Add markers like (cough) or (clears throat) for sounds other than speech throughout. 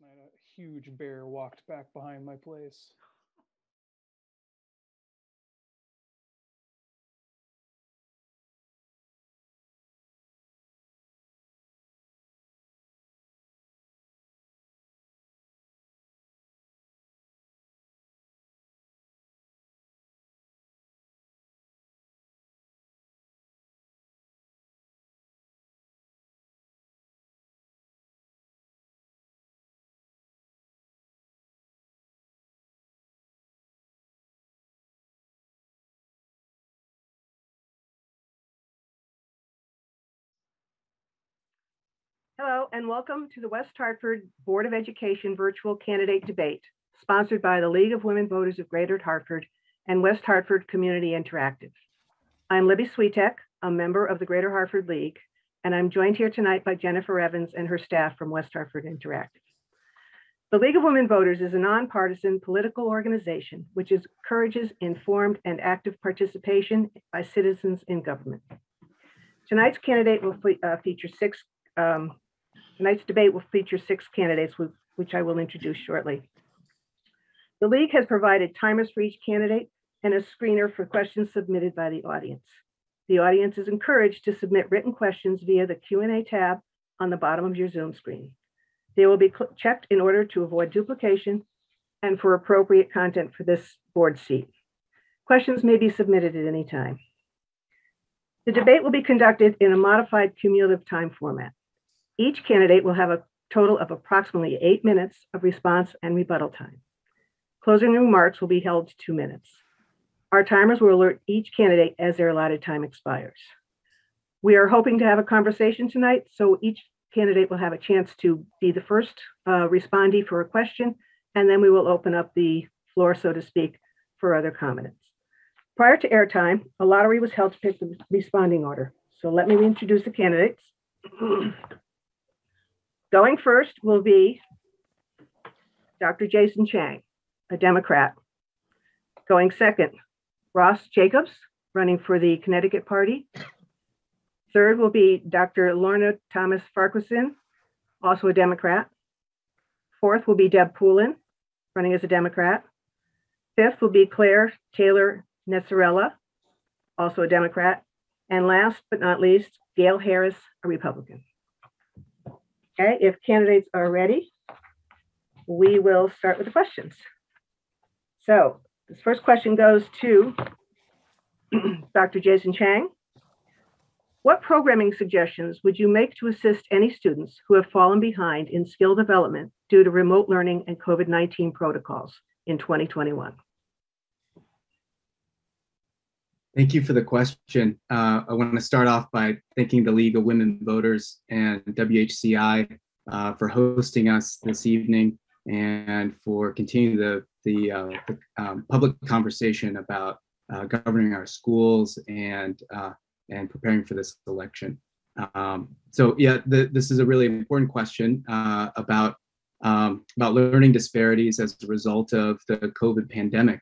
night a huge bear walked back behind my place. Hello, and welcome to the West Hartford Board of Education Virtual Candidate Debate, sponsored by the League of Women Voters of Greater Hartford and West Hartford Community Interactive. I'm Libby Switek, a member of the Greater Hartford League, and I'm joined here tonight by Jennifer Evans and her staff from West Hartford Interactive. The League of Women Voters is a nonpartisan political organization which encourages informed and active participation by citizens in government. Tonight's candidate will fe- uh, feature six um, Tonight's debate will feature six candidates, which I will introduce shortly. The league has provided timers for each candidate and a screener for questions submitted by the audience. The audience is encouraged to submit written questions via the Q&A tab on the bottom of your Zoom screen. They will be checked in order to avoid duplication and for appropriate content for this board seat. Questions may be submitted at any time. The debate will be conducted in a modified cumulative time format. Each candidate will have a total of approximately eight minutes of response and rebuttal time. Closing remarks will be held to two minutes. Our timers will alert each candidate as their allotted time expires. We are hoping to have a conversation tonight, so each candidate will have a chance to be the first uh, respondee for a question, and then we will open up the floor, so to speak, for other comments. Prior to airtime, a lottery was held to pick the responding order. So let me introduce the candidates. Going first will be Dr. Jason Chang, a Democrat. Going second, Ross Jacobs, running for the Connecticut Party. Third will be Dr. Lorna Thomas Farquharson, also a Democrat. Fourth will be Deb Polun, running as a Democrat. Fifth will be Clare Taylor Neseralla, also a Democrat. And last but not least, Gayle Harris, a Republican. Okay, if candidates are ready, we will start with the questions. So this first question goes to (clears throat) Dr. Jason Chang. What programming suggestions would you make to assist any students who have fallen behind in skill development due to remote learning and COVID-19 protocols in 2021? Thank you for the question. Uh, I want to start off by thanking the League of Women Voters and WHCI uh, for hosting us this evening and for continuing the, the, uh, the um, public conversation about uh, governing our schools and, uh, and preparing for this election. Um, so yeah, the, this is a really important question uh, about, um, about learning disparities as a result of the COVID pandemic.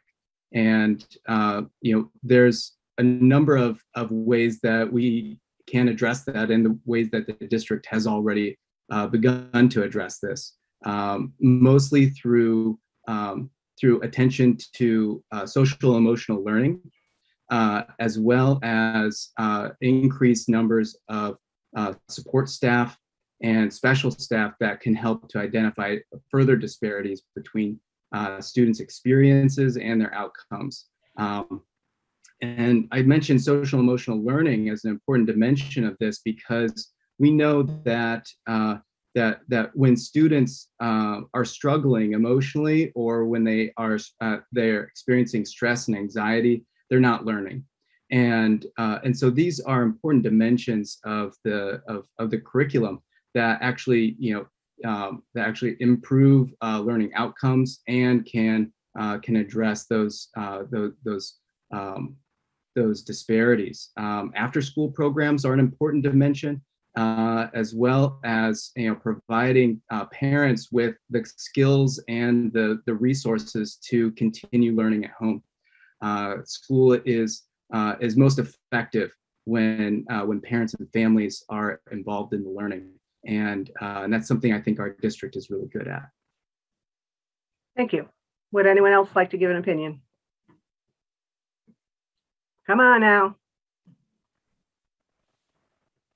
And you know, there's a number of, of ways that we can address that and the ways that the district has already uh, begun to address this, um, mostly through, um, through attention to uh, social emotional learning, uh, as well as uh, increased numbers of uh, support staff and special staff that can help to identify further disparities between uh, students' experiences and their outcomes. Um, and I mentioned social emotional learning as an important dimension of this because we know that uh, that that when students uh, are struggling emotionally or when they are uh, they're experiencing stress and anxiety, they're not learning. And uh, and so these are important dimensions of the of, of the curriculum that actually you know um, that actually improve uh, learning outcomes and can uh, can address those those those um, those disparities. Um, after school programs are an important dimension, uh, as well as you know, providing uh, parents with the skills and the, the resources to continue learning at home. Uh, school is, uh, is most effective when, uh, when parents and families are involved in the learning. And, uh, and that's something I think our district is really good at. Thank you. Would anyone else like to give an opinion? Come on now.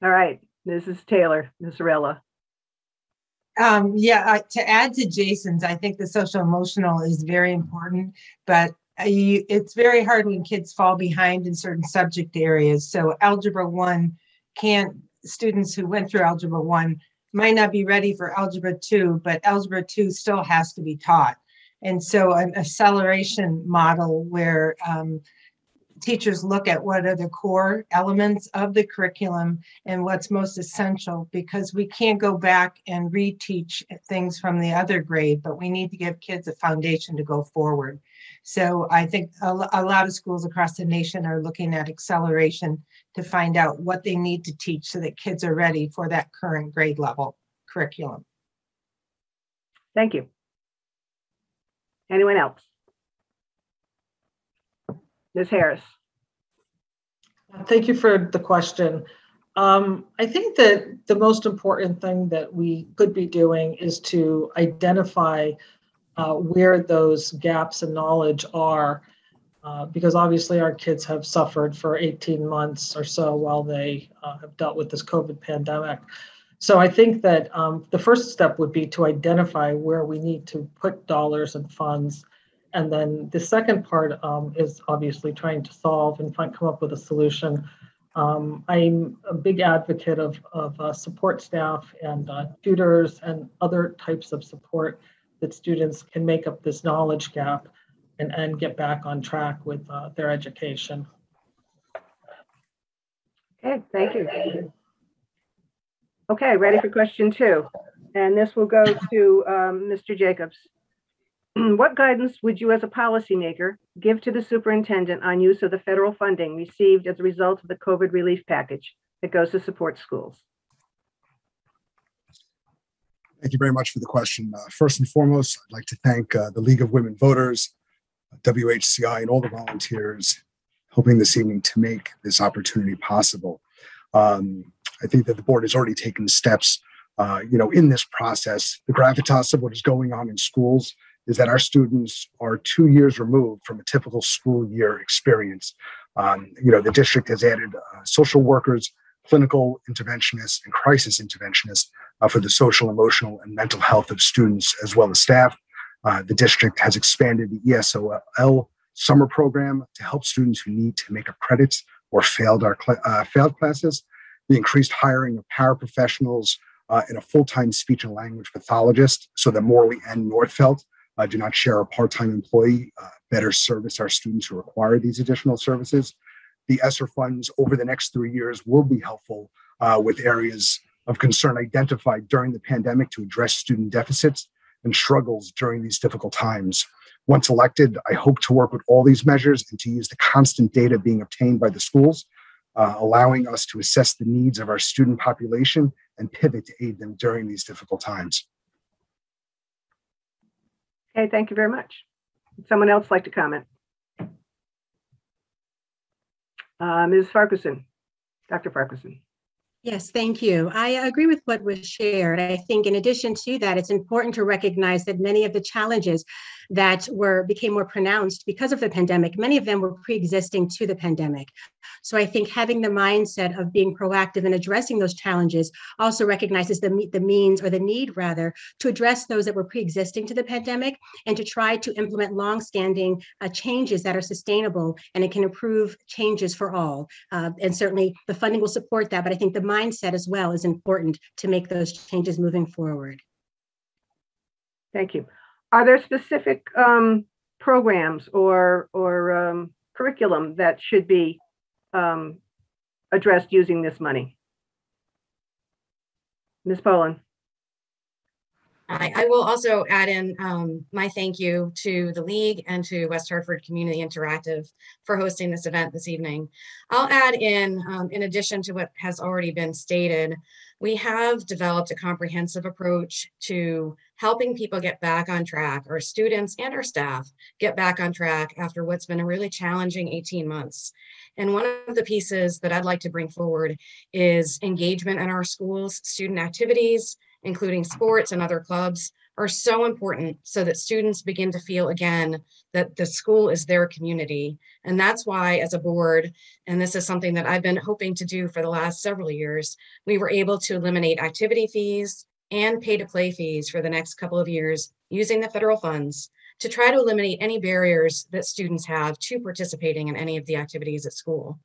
All right, Mrs. Taylor, Ms. Zarella. Um, yeah, uh, to add to Jason's, I think the social emotional is very important, but uh, you, it's very hard when kids fall behind in certain subject areas. So algebra one can't, students who went through algebra one might not be ready for algebra two, but algebra two still has to be taught. And so an acceleration model where um, teachers look at what are the core elements of the curriculum and what's most essential because we can't go back and reteach things from the other grade, but we need to give kids a foundation to go forward. So I think a, lot of schools across the nation are looking at acceleration to find out what they need to teach so that kids are ready for that current grade level curriculum. Thank you. Anyone else? Ms. Harris. Thank you for the question. Um, I think that the most important thing that we could be doing is to identify uh, where those gaps in knowledge are. Uh, because obviously our kids have suffered for 18 months or so while they uh, have dealt with this COVID pandemic. So I think that um, the first step would be to identify where we need to put dollars and funds. And then the second part um, is obviously trying to solve and find, come up with a solution. Um, I'm a big advocate of, of uh, support staff and uh, tutors and other types of support that students can make up this knowledge gap and, and get back on track with uh, their education. Okay, thank you. Okay, ready for question two. And this will go to um, Mr. Jacobs. What guidance would you as a policymaker give to the superintendent on use of the federal funding received as a result of the COVID relief package that goes to support schools? Thank you very much for the question. Uh, first and foremost, I'd like to thank uh, the League of Women Voters, WHCI, and all the volunteers helping this evening to make this opportunity possible. Um, I think that the board has already taken steps, uh, you know, in this process. The gravitas of what is going on in schools is that our students are two years removed from a typical school year experience. Um, you know, the district has added uh, social workers, clinical interventionists, and crisis interventionists uh, for the social, emotional, and mental health of students as well as staff. Uh, the district has expanded the ESOL summer program to help students who need to make up credits or failed our cl- uh, failed classes. The increased hiring of paraprofessionals uh, and a full-time speech and language pathologist so that Morley and Norfeldt uh, do not share a part-time employee, uh, better service our students who require these additional services. The ESSER funds over the next three years will be helpful uh, with areas of concern identified during the pandemic to address student deficits and struggles during these difficult times. Once elected, I hope to work with all these measures and to use the constant data being obtained by the schools, uh, allowing us to assess the needs of our student population and pivot to aid them during these difficult times. Okay, thank you very much. Would Someone else like to comment? Uh, Ms. Farquharson, Dr. Farquharson. Yes, thank you. I agree with what was shared. I think in addition to that, it's important to recognize that many of the challenges that were became more pronounced because of the pandemic, many of them were pre-existing to the pandemic. So I think having the mindset of being proactive and addressing those challenges also recognizes the, the means or the need rather to address those that were pre-existing to the pandemic and to try to implement long-standing uh, changes that are sustainable and it can improve changes for all. Uh, and certainly the funding will support that, but I think the mindset as well is important to make those changes moving forward. Thank you. Are there specific um, programs or, or um, curriculum that should be um, addressed using this money? Ms. Polun? I, I will also add in um, my thank you to the league and to West Hartford Community Interactive for hosting this event this evening. I'll add in, um, in addition to what has already been stated, we have developed a comprehensive approach to helping people get back on track, our students and our staff get back on track after what's been a really challenging 18 months. And one of the pieces that I'd like to bring forward is engagement in our schools, student activities, including sports and other clubs, are so important so that students begin to feel again that the school is their community. And that's why, as a board, and this is something that I've been hoping to do for the last several years, we were able to eliminate activity fees and pay to play fees for the next couple of years using the federal funds to try to eliminate any barriers that students have to participating in any of the activities at school.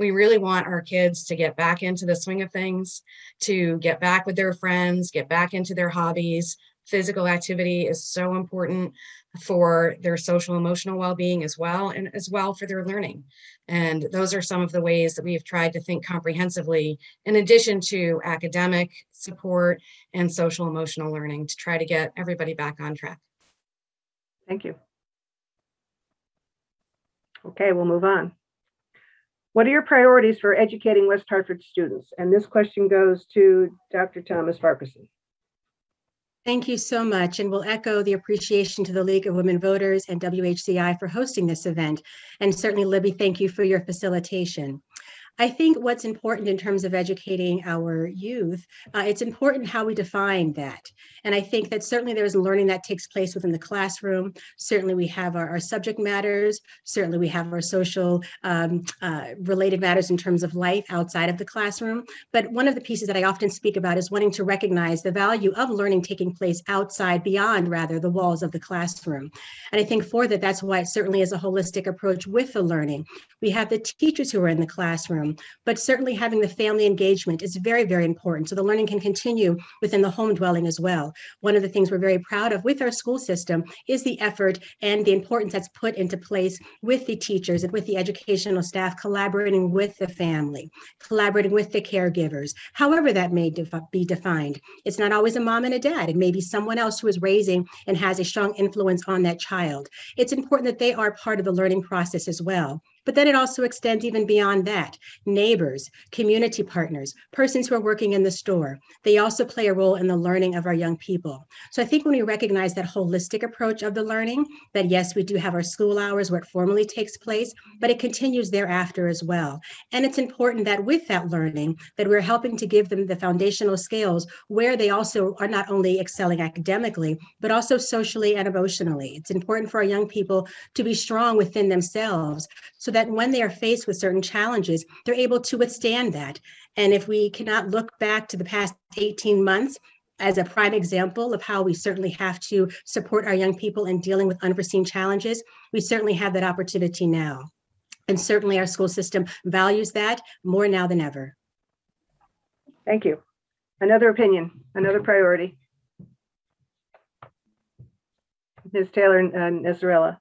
We really want our kids to get back into the swing of things, to get back with their friends, get back into their hobbies. Physical activity is so important for their social emotional well-being as well and as well for their learning and those are some of the ways that we've tried to think comprehensively in addition to academic support and social emotional learning to try to get everybody back on track Thank you. Okay, we'll move on. What are your priorities for educating West Hartford students? And this question goes to Dr. Thomas Farquharson. Thank you so much, and we'll echo the appreciation to the League of Women Voters and WHCI for hosting this event. And certainly, Libby, thank you for your facilitation. I think what's important in terms of educating our youth, uh, it's important how we define that. And I think that certainly there is learning that takes place within the classroom. Certainly, we have our, our subject matters. Certainly, we have our social um, uh, related matters in terms of life outside of the classroom. But one of the pieces that I often speak about is wanting to recognize the value of learning taking place outside, beyond rather, the walls of the classroom. And I think for that, that's why it certainly is a holistic approach with the learning. We have the teachers who are in the classroom, but certainly having the family engagement is very, very important. So the learning can continue within the home dwelling as well. One of the things we're very proud of with our school system is the effort and the importance that's put into place with the teachers and with the educational staff collaborating with the family, collaborating with the caregivers, however that may defi- be defined. It's not always a mom and a dad. It may be someone else who is raising and has a strong influence on that child. It's important that they are part of the learning process as well. But then it also extends even beyond that. Neighbors, community partners, persons who are working in the store, they also play a role in the learning of our young people. So I think when we recognize that holistic approach of the learning, that yes, we do have our school hours where it formally takes place, but it continues thereafter as well. And it's important that with that learning, that we're helping to give them the foundational skills where they also are not only excelling academically, but also socially and emotionally. It's important for our young people to be strong within themselves so that when they are faced with certain challenges, they're able to withstand that. And if we cannot look back to the past 18 months, as a prime example of how we certainly have to support our young people in dealing with unforeseen challenges, we certainly have that opportunity now. And certainly our school system values that more now than ever. Thank you. Another opinion, another priority. Ms. Taylor and uh, Neseralla.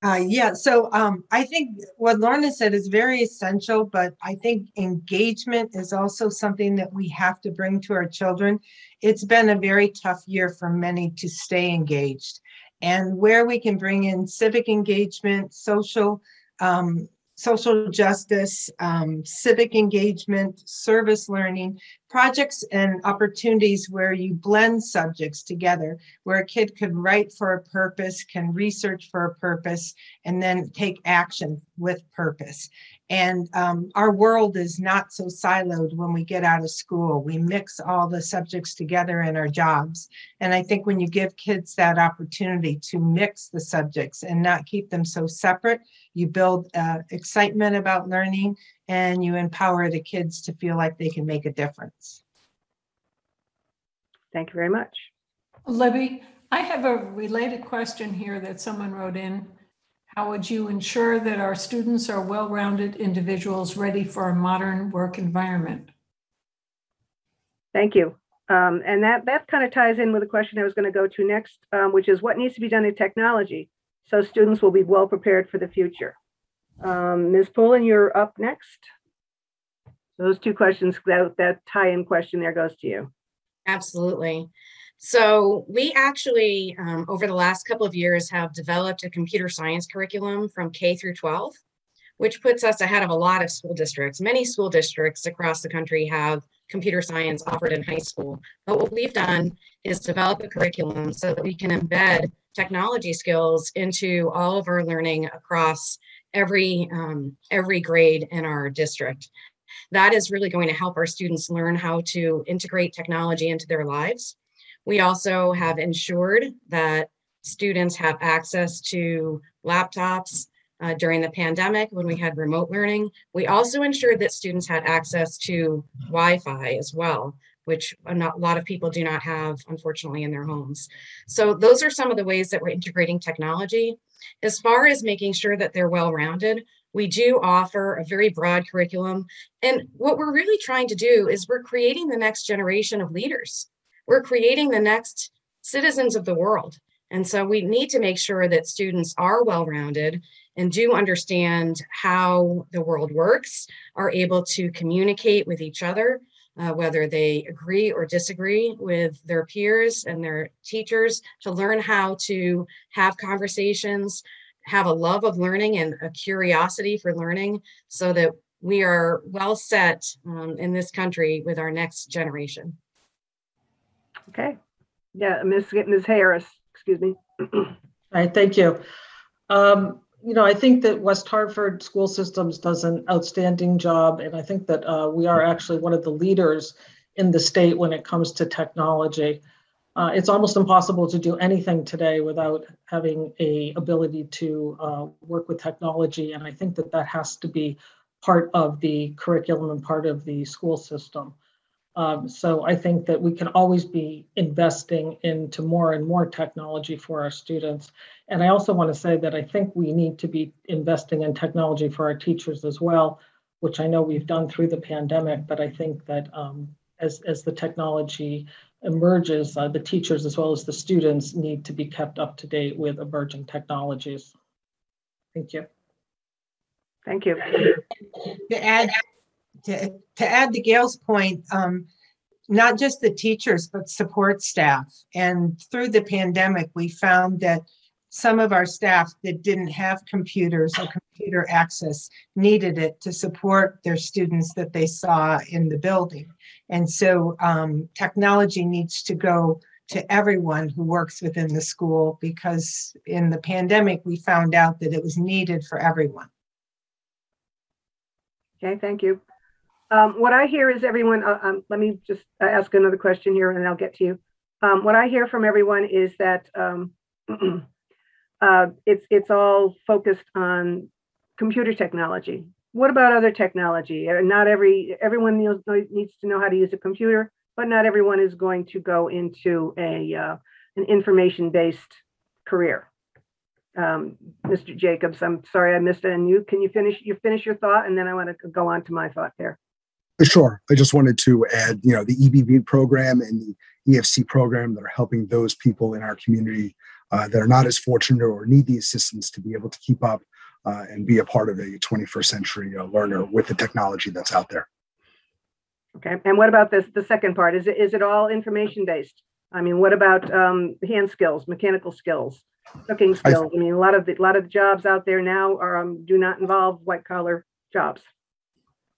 Uh, yeah, so um, I think what Lorna said is very essential, but I think engagement is also something that we have to bring to our children. It's been a very tough year for many to stay engaged. And where we can bring in civic engagement, social um, social justice, um, civic engagement, service learning, projects and opportunities where you blend subjects together, where a kid could write for a purpose, can research for a purpose, and then take action with purpose. And um, our world is not so siloed when we get out of school. We mix all the subjects together in our jobs. And I think when you give kids that opportunity to mix the subjects and not keep them so separate, you build uh, excitement about learning and you empower the kids to feel like they can make a difference. Thank you very much. Libby, I have a related question here that someone wrote in. How would you ensure that our students are well-rounded individuals ready for a modern work environment? Thank you. Um, and that, that kind of ties in with the question I was going to go to next, um, which is what needs to be done in technology so students will be well prepared for the future. Um, Ms. Polun, you're up next. Those two questions, that, that tie-in question there goes to you. Absolutely. So we actually, um, over the last couple of years, have developed a computer science curriculum from K through 12, which puts us ahead of a lot of school districts. Many school districts across the country have computer science offered in high school. But what we've done is develop a curriculum so that we can embed technology skills into all of our learning across every um, every grade in our district. That is really going to help our students learn how to integrate technology into their lives We also have ensured that students have access to laptops uh, during the pandemic when we had remote learning. We also ensured that students had access to Wi-Fi as well, which a lot of people do not have, unfortunately, in their homes. So those are some of the ways that we're integrating technology. As far as making sure that they're well-rounded, we do offer a very broad curriculum. And what we're really trying to do is we're creating the next generation of leaders. We're creating the next citizens of the world. And so we need to make sure that students are well-rounded and do understand how the world works, are able to communicate with each other, uh, whether they agree or disagree with their peers and their teachers, to learn how to have conversations, have a love of learning and a curiosity for learning so that we are well set um, in this country with our next generation. Okay. Yeah, Ms. Ms. Harris, excuse me. All right, thank you. Um, you know, I think that West Hartford School Systems does an outstanding job, and I think that uh, we are actually one of the leaders in the state when it comes to technology. Uh, it's almost impossible to do anything today without having a ability to uh, work with technology, and I think that that has to be part of the curriculum and part of the school system. Um, so I think that we can always be investing into more and more technology for our students. And I also want to say that I think we need to be investing in technology for our teachers as well, which I know we've done through the pandemic, but I think that um, as, as the technology emerges, uh, the teachers as well as the students need to be kept up to date with emerging technologies. Thank you. Thank you. To add, to, to add to Gayle's point, um, not just the teachers, but support staff. And through the pandemic, we found that some of our staff that didn't have computers or computer access needed it to support their students that they saw in the building. And so um, technology needs to go to everyone who works within the school because in the pandemic, we found out that it was needed for everyone. Okay, thank you. Um, what I hear is everyone, uh, um, let me just ask another question here and I'll get to you. Um, what I hear from everyone is that um, (clears throat) uh, it's it's all focused on computer technology. What about other technology? Uh, Not every everyone needs to know how to use a computer, but not everyone is going to go into a uh, an information based career. Um, Mr. Jacobs, I'm sorry I missed it. And you, can you finish you finish your thought, and then I want to go on to my thought there. Sure. I just wanted to add, you know, the EBB program and the EFC program that are helping those people in our community uh, that are not as fortunate or need the assistance to be able to keep up uh, and be a part of a 21st century uh, learner with the technology that's out there. Okay, and what about this, the second part? Is it, is it all information based? I mean, what about um, hand skills, mechanical skills, cooking I- skills? I mean, a lot of the, a lot of the jobs out there now are, um, do not involve white collar jobs.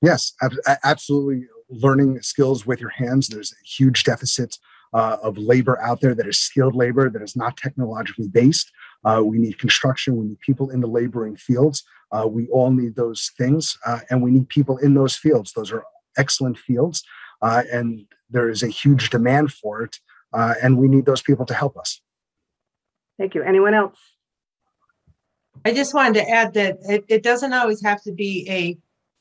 Yes, ab- absolutely. Learning skills with your hands. There's a huge deficit uh, of labor out there that is skilled labor that is not technologically based. Uh, we need construction. We need people in the laboring fields. Uh, we all need those things, uh, and we need people in those fields. Those are excellent fields, uh, and there is a huge demand for it. uh, and we need those people to help us. Thank you. Anyone else? I just wanted to add that it, it doesn't always have to be a,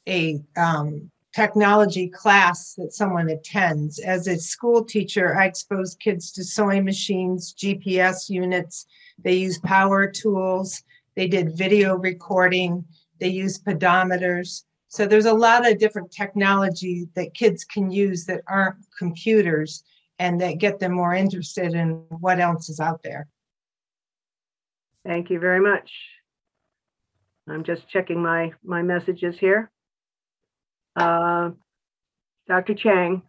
a um, technology class that someone attends. As a school teacher, I expose kids to sewing machines, GPS units. They use power tools. They did video recording. They use pedometers. So there's a lot of different technology that kids can use that aren't computers and that get them more interested in what else is out there. Thank you very much. I'm just checking my, my messages here. Uh, Dr. Chang,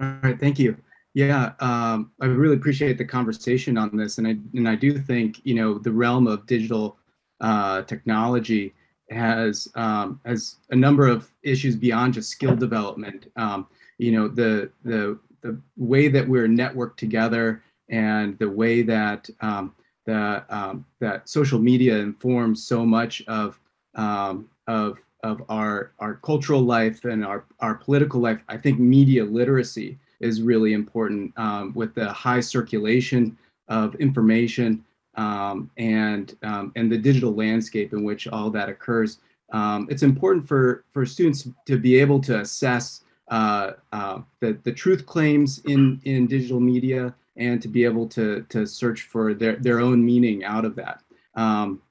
All right, thank you. Yeah, um, I really appreciate the conversation on this, and I and I do think you know the realm of digital uh, technology has um, has a number of issues beyond just skill development. Um, you know, the the the way that we're networked together and the way that um, the um, that social media informs so much of um, of of our our cultural life and our our political life, I think media literacy is really important um, with the high circulation of information um, and um, and the digital landscape in which all that occurs. Um, it's important for for students to be able to assess uh, uh, the the truth claims in in digital media and to be able to to search for their their own meaning out of that. Um,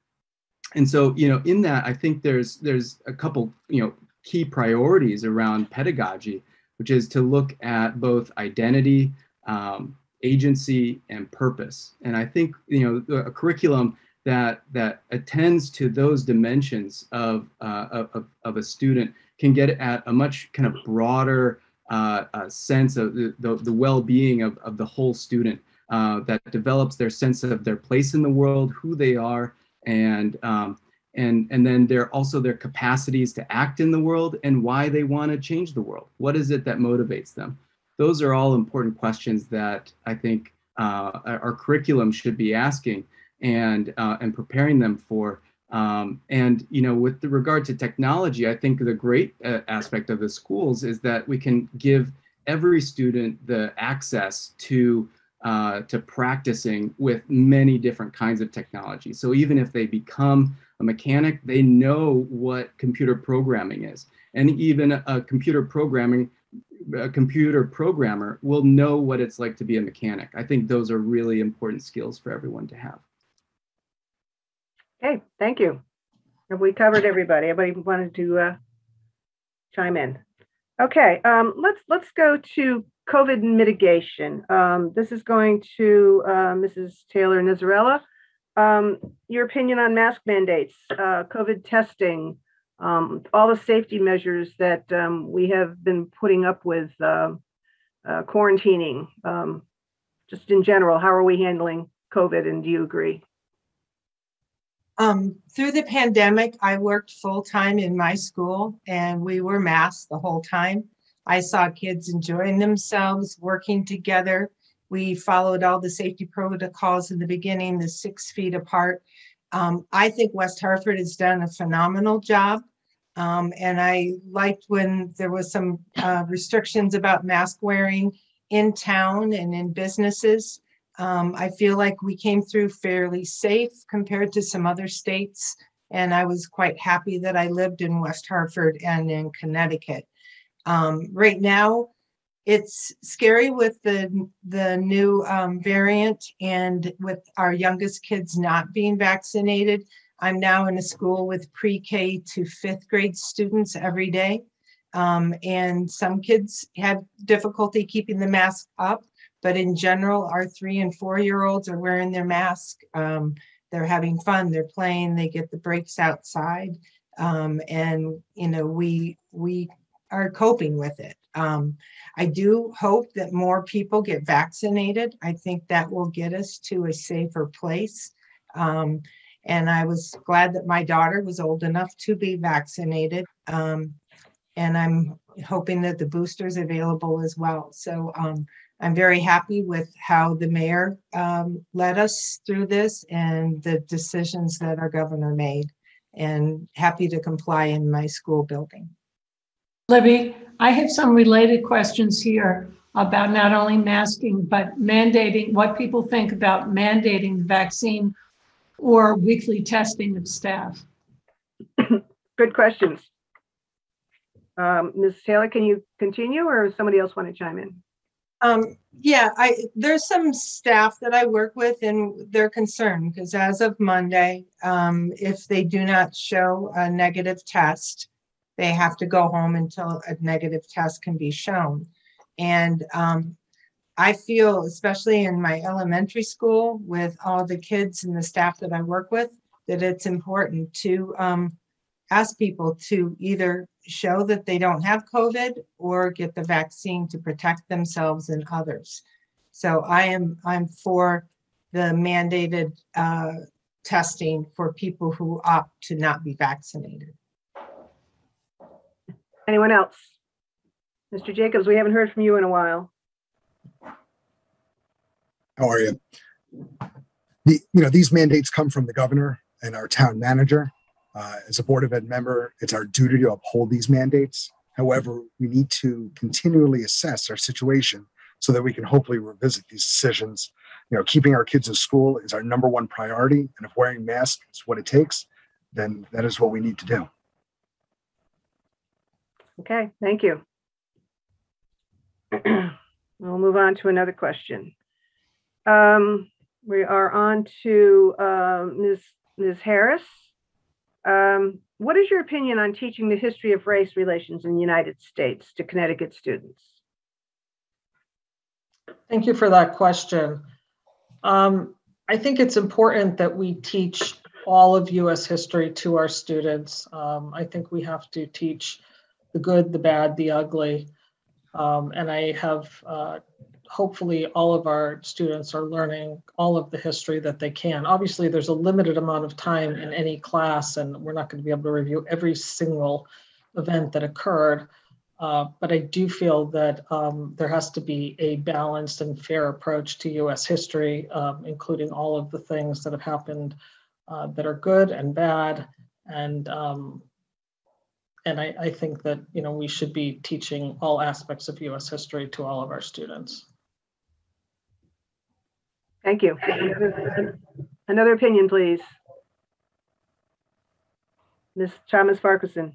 and so you know in that I think there's there's a couple you know key priorities around pedagogy, which is to look at both identity. Um, agency and purpose and i think you know a curriculum that that attends to those dimensions of uh, of, of a student can get at a much kind of broader uh, uh, sense of the, the, the, well-being of, of the whole student uh, that develops their sense of their place in the world who they are and um, and and then they're also their capacities to act in the world and why they want to change the world what is it that motivates them those are all important questions that I think uh, our curriculum should be asking and uh, and preparing them for. Um, and you know, with the regard to technology, I think the great uh, aspect of the schools is that we can give every student the access to uh, to practicing with many different kinds of technology. So even if they become a mechanic, they know what computer programming is, and even a computer programming a computer programmer will know what it's like to be a mechanic. I think those are really important skills for everyone to have. Okay, thank you. Have we covered everybody? Everybody wanted to uh, chime in? Okay, um, let's let's go to COVID mitigation. Um, this is going to uh, Mrs. Taylor Neseralla. Um, your opinion on mask mandates, uh, COVID testing, um, all the safety measures that um, we have been putting up with uh, uh, quarantining, um, just in general, how are we handling COVID and do you agree? Um, through the pandemic, I worked full time in my school and we were masked the whole time. I saw kids enjoying themselves, working together. We followed all the safety protocols in the beginning, the six feet apart. Um, I think West Hartford has done a phenomenal job. Um, and I liked when there was some uh, restrictions about mask wearing in town and in businesses. Um, I feel like we came through fairly safe compared to some other states. And I was quite happy that I lived in West Hartford and in Connecticut. Um, right now, it's scary with the the new um, variant and with our youngest kids not being vaccinated. I'm now in a school with pre-K to fifth grade students every day. Um, and some kids have difficulty keeping the mask up, but in general, our three and four year olds are wearing their mask. Um, they're having fun, they're playing, they get the breaks outside. Um, and you know, we we are coping with it. Um, I do hope that more people get vaccinated. I think that will get us to a safer place. Um, and I was glad that my daughter was old enough to be vaccinated. Um, and I'm hoping that the booster is available as well. So um, I'm very happy with how the mayor um, led us through this and the decisions that our governor made, and happy to comply in my school building. Libby, I have some related questions here about not only masking, but mandating what people think about mandating the vaccine or weekly testing of staff. (clears throat) Good questions. Um, Ms. Taylor, can you continue or somebody else want to chime in? Um, yeah, I there's some staff that I work with and they're concerned because as of Monday, um, if they do not show a negative test, they have to go home until a negative test can be shown. And um, I feel, especially in my elementary school with all the kids and the staff that I work with, that it's important to um, ask people to either show that they don't have COVID or get the vaccine to protect themselves and others. So I am I'm for the mandated uh, testing for people who opt to not be vaccinated. Anyone else? Mr. Jacobs, we haven't heard from you in a while. How are you? The, you know, these mandates come from the governor and our town manager. Uh, as a Board of Ed member, it's our duty to uphold these mandates. However, we need to continually assess our situation so that we can hopefully revisit these decisions. You know, keeping our kids in school is our number one priority, and if wearing masks is what it takes, then that is what we need to do. Okay, thank you. (clears throat) We'll move on to another question. Um, we are on to, uh, Ms. Ms. Harris. Um, what is your opinion on teaching the history of race relations in the United States to Connecticut students? Thank you for that question. Um, I think it's important that we teach all of US history to our students. Um, I think we have to teach the good, the bad, the ugly. Um, and I have, uh, hopefully all of our students are learning all of the history that they can. Obviously, there's a limited amount of time in any class and we're not going to be able to review every single event that occurred. Uh, but I do feel that um, there has to be a balanced and fair approach to US history, um, including all of the things that have happened uh, that are good and bad. And um, and I, I think that you know we should be teaching all aspects of US history to all of our students. Thank you. Another- Another opinion, please. Ms. Thomas Farquharson.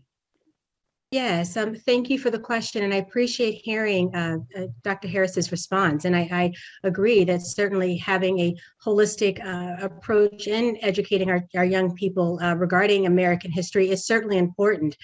Yes, um, thank you for the question, and I appreciate hearing uh, uh, Dr. Harris's response. And I, I agree that certainly having a holistic uh, approach in educating our, our young people uh, regarding American history is certainly important.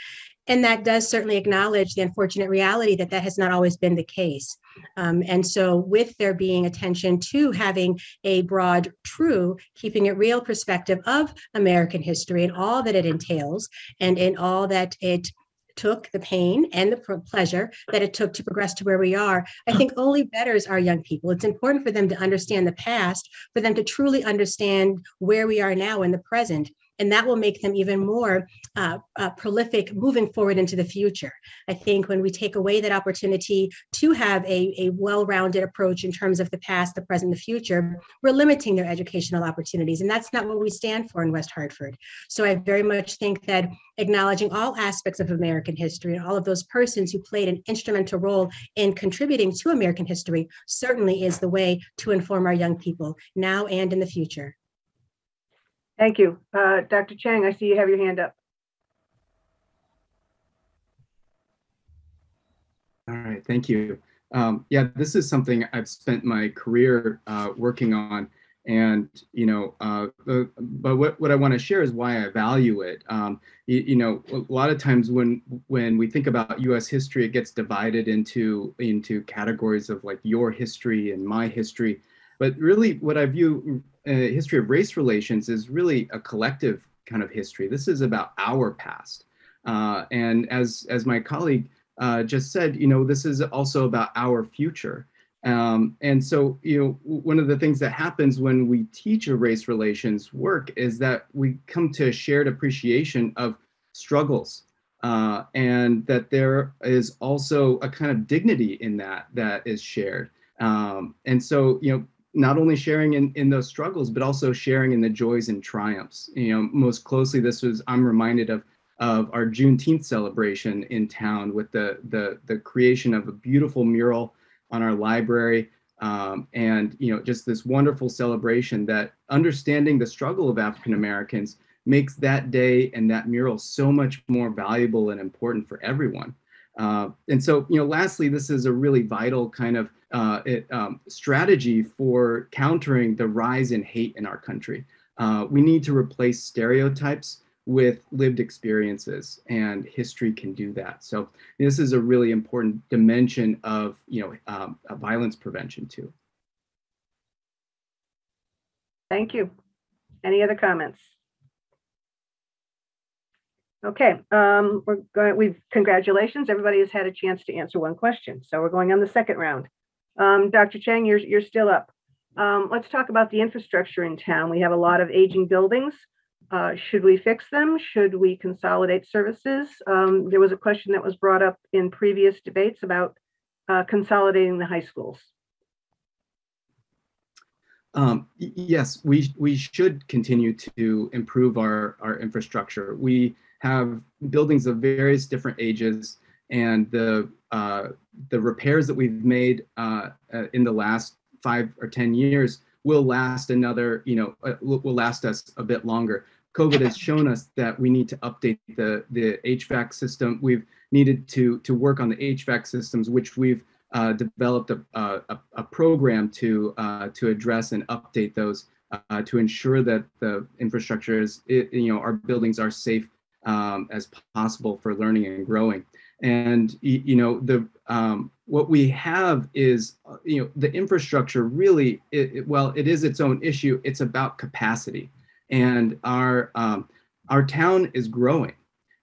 And that does certainly acknowledge the unfortunate reality that that has not always been the case. Um, and so, with there being attention to having a broad, true, keeping it real perspective of American history and all that it entails, and in all that it took the pain and the pleasure that it took to progress to where we are, I think only betters our young people. It's important for them to understand the past, for them to truly understand where we are now in the present. And that will make them even more uh, uh, prolific moving forward into the future. I think when we take away that opportunity to have a, a well rounded approach in terms of the past, the present, the future, we're limiting their educational opportunities. And that's not what we stand for in West Hartford. So I very much think that acknowledging all aspects of American history and all of those persons who played an instrumental role in contributing to American history certainly is the way to inform our young people now and in the future. Thank you. Uh, Dr. Chang, I see you have your hand up. All right, thank you. Um, yeah, this is something I've spent my career uh, working on, and you know, uh, but what, what I want to share is why I value it. Um, you, you, know, a lot of times when when we think about U.S. history, it gets divided into into categories of like your history and my history. But really, what I view uh, history of race relations is really a collective kind of history. This is about our past, uh, and as as my colleague uh, just said, you know, this is also about our future. Um, and so, you know, one of the things that happens when we teach a race relations work is that we come to a shared appreciation of struggles uh, and that there is also a kind of dignity in that that is shared. Um, and so, you know, not only sharing in, in those struggles, but also sharing in the joys and triumphs. You know, most closely, this was, I'm reminded of of our Juneteenth celebration in town with the, the, the creation of a beautiful mural on our library. Um, and, you know, just this wonderful celebration that understanding the struggle of African Americans makes that day and that mural so much more valuable and important for everyone. Uh, and so, you know, lastly, this is a really vital kind of uh, it, um, strategy for countering the rise in hate in our country. Uh, we need to replace stereotypes with lived experiences and history can do that. So this is a really important dimension of you know um, violence prevention too. Thank you. Any other comments okay um, we're going we've congratulations everybody has had a chance to answer one question so we're going on the second round um, dr chang you're, you're still up um, let's talk about the infrastructure in town we have a lot of aging buildings uh, should we fix them? Should we consolidate services? Um, there was a question that was brought up in previous debates about uh, consolidating the high schools. Um, yes, we we should continue to improve our our infrastructure. We have buildings of various different ages, and the uh, the repairs that we've made uh, uh, in the last five or ten years will last another, you know, uh, will, last us a bit longer. COVID has shown us that we need to update the the HVAC system. We've needed to to work on the HVAC systems, which we've uh, developed a, a, a program to uh, to address and update those to ensure that the infrastructure is, it, you know, our buildings are safe um, as possible for learning and growing. And you know, the um, what we have is, uh, you know, the infrastructure really, it, it- well, it is its own issue. It's about capacity, and our um, our town is growing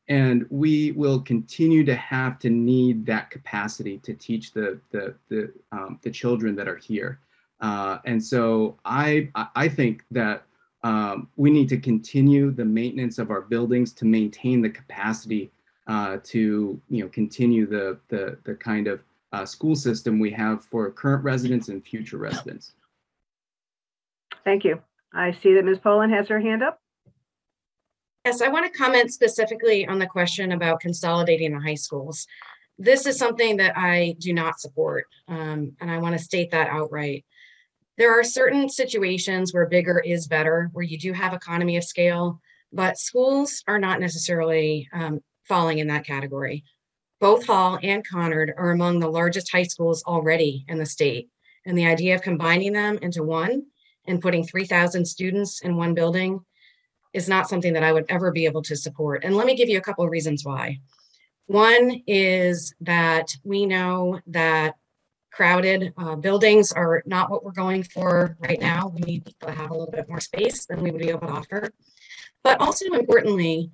and we will continue to have to need that capacity to teach the the the, um, the children that are here uh, and so I- i think that um, we need to continue the maintenance of our buildings to maintain the capacity uh, to you know continue the the the kind of uh, school system we have for current residents and future residents Thank you. I see that Ms. Polun has her hand up. Yes, I want to comment specifically on the question about consolidating the high schools. This is something that I do not support, um, and I want to state that outright. There are certain situations where bigger is better, where you do have economy of scale, but schools are not necessarily um, falling in that category. Both Hall and Conard are among the largest high schools already in the state, and the idea of combining them into one and putting 3,000 students in one building is not something that I would ever be able to support. And let me give you a couple of reasons why. One is that we know that crowded uh, buildings are not what we're going for right now. We need people to have a little bit more space than we would be able to offer. But also importantly,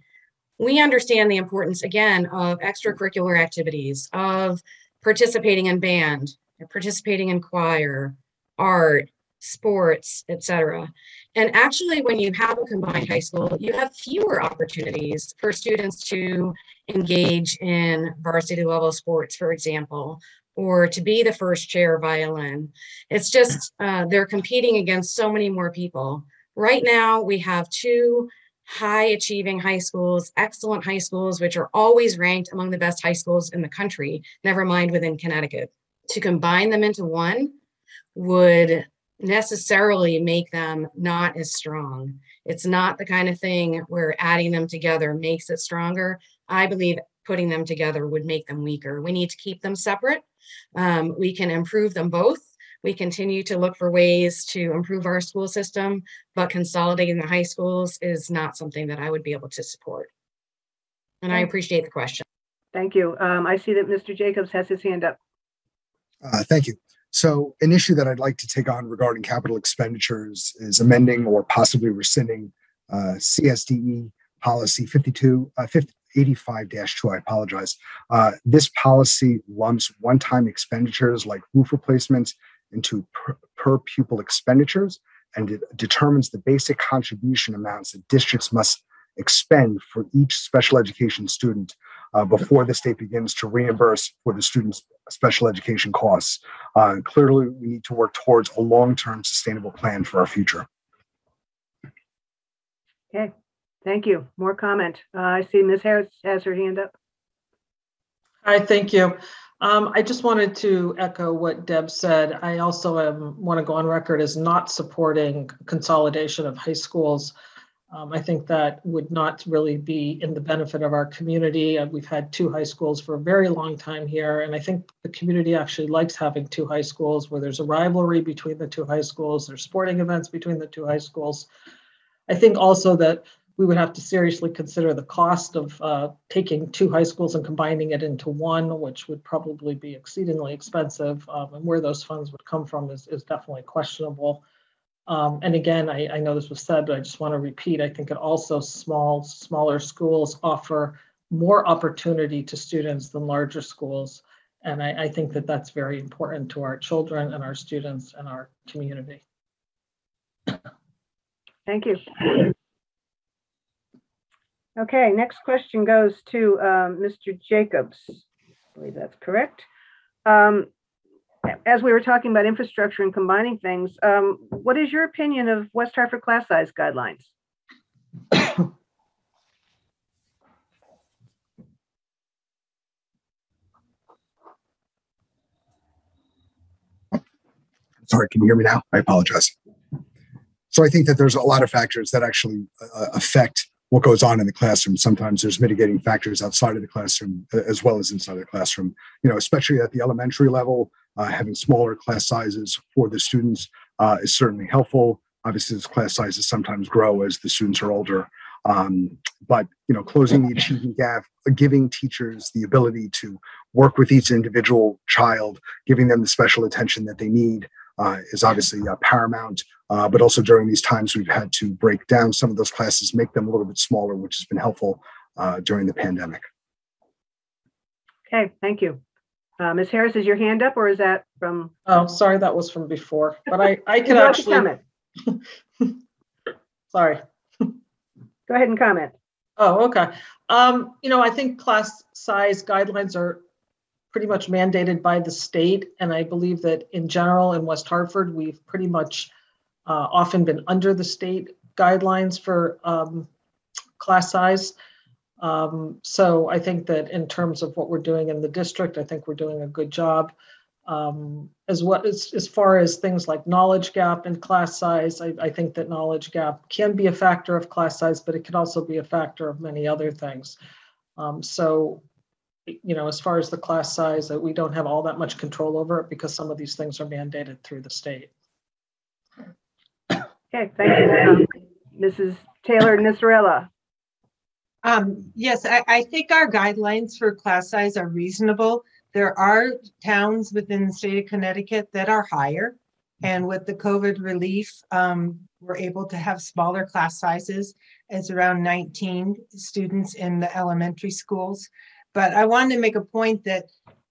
we understand the importance again of extracurricular activities, of participating in band, participating in choir, art, sports, etc. And actually, when you have a combined high school, you have fewer opportunities for students to engage in varsity level sports, for example, or to be the first chair violin. It's just uh, they're competing against so many more people. Right now, we have two high achieving high schools, excellent high schools, which are always ranked among the best high schools in the country, never mind within Connecticut. To combine them into one would necessarily make them not as strong. It's not the kind of thing where adding them together makes it stronger. I believe putting them together would make them weaker. We need to keep them separate. Um, we can improve them both. We continue to look for ways to improve our school system, but consolidating the high schools is not something that I would be able to support. And I appreciate the question. Thank you. Um, I see that Mr. Jacobs has his hand up. Uh, Thank you. So an issue that I'd like to take on regarding capital expenditures is amending or possibly rescinding uh, CSDE policy 52, uh, 50 85-2, I apologize. Uh, This policy lumps one-time expenditures like roof replacements into per- per pupil expenditures and it determines the basic contribution amounts that districts must expend for each special education student uh, before the state begins to reimburse for the student's special education costs. Uh, clearly, we need to work towards a long-term sustainable plan for our future. Okay, thank you. More comment. Uh, I see Ms. Harris has her hand up. Hi, thank you. Um, I just wanted to echo what Deb said. I also um, want to go on record as not supporting consolidation of high schools. Um, I think that would not really be in the benefit of our community. Uh, We've had two high schools for a very long time here, and I think the community actually likes having two high schools where there's a rivalry between the two high schools, there's sporting events between the two high schools. I think also that we would have to seriously consider the cost of uh, taking two high schools and combining it into one, which would probably be exceedingly expensive. um, And where those funds would come from is, is definitely questionable. Um, And again, I, I know this was said, but I just want to repeat, I think it also small, smaller schools offer more opportunity to students than larger schools. And I, I think that that's very important to our children and our students and our community. Thank you. Okay, next question goes to um, Mr. Jacobs. I believe that's correct. Um, as we were talking about infrastructure and combining things, um, what is your opinion of West Hartford class size guidelines? Sorry, can you hear me now? I apologize. So I think that there's a lot of factors that actually uh, affect what goes on in the classroom. Sometimes there's mitigating factors outside of the classroom as well as inside the classroom. You know, especially at the elementary level, uh, having smaller class sizes for the students uh, is certainly helpful. Obviously, as class sizes sometimes grow as the students are older. Um, but you know, closing the achievement gap, giving teachers the ability to work with each individual child, giving them the special attention that they need, is obviously uh, paramount. Uh, but also during these times, we've had to break down some of those classes, make them a little bit smaller, which has been helpful uh, during the pandemic. Okay, thank you. Uh, Ms. Harris, is your hand up or is that from? Oh, sorry, that was from before, but I, I (laughs) can You're welcome actually, comment. (laughs) sorry. Go ahead and comment. Oh, okay. Um, you know, I think class size guidelines are pretty much mandated by the state. And I believe that in general in West Hartford, we've pretty much uh, often been under the state guidelines for um, class size. Um, so I think that in terms of what we're doing in the district, I think we're doing a good job. Um, as what as, as far as things like knowledge gap and class size, I, I think that knowledge gap can be a factor of class size, but it can also be a factor of many other things. Um, so, you know, as far as the class size, that we don't have all that much control over it because some of these things are mandated through the state. Okay, thank you. Um, Mrs. Taylor Neseralla. Um, yes, I, I think our guidelines for class size are reasonable. There are towns within the state of Connecticut that are higher. And with the COVID relief, um, we're able to have smaller class sizes. It's around 19 students in the elementary schools. But I wanted to make a point that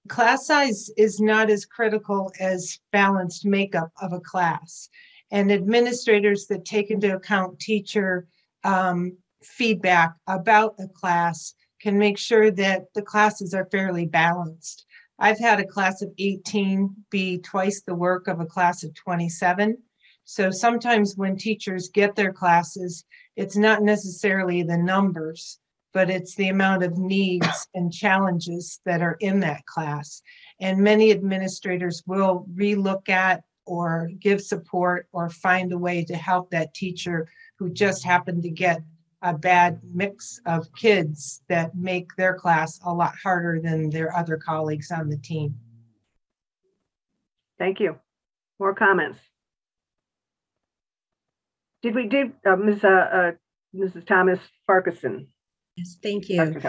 class size is not as critical as balanced makeup of a class. And administrators that take into account teacher um, feedback about a class can make sure that the classes are fairly balanced. I've had a class of 18 be twice the work of a class of 27. So sometimes when teachers get their classes, it's not necessarily the numbers, but it's the amount of needs and challenges that are in that class. And many administrators will relook at or give support or find a way to help that teacher who just happened to get a bad mix of kids that make their class a lot harder than their other colleagues on the team. Thank you. More comments? Did we do, uh, Ms., uh, uh, Mrs. Thomas Farquharson? Yes, thank you. Dr.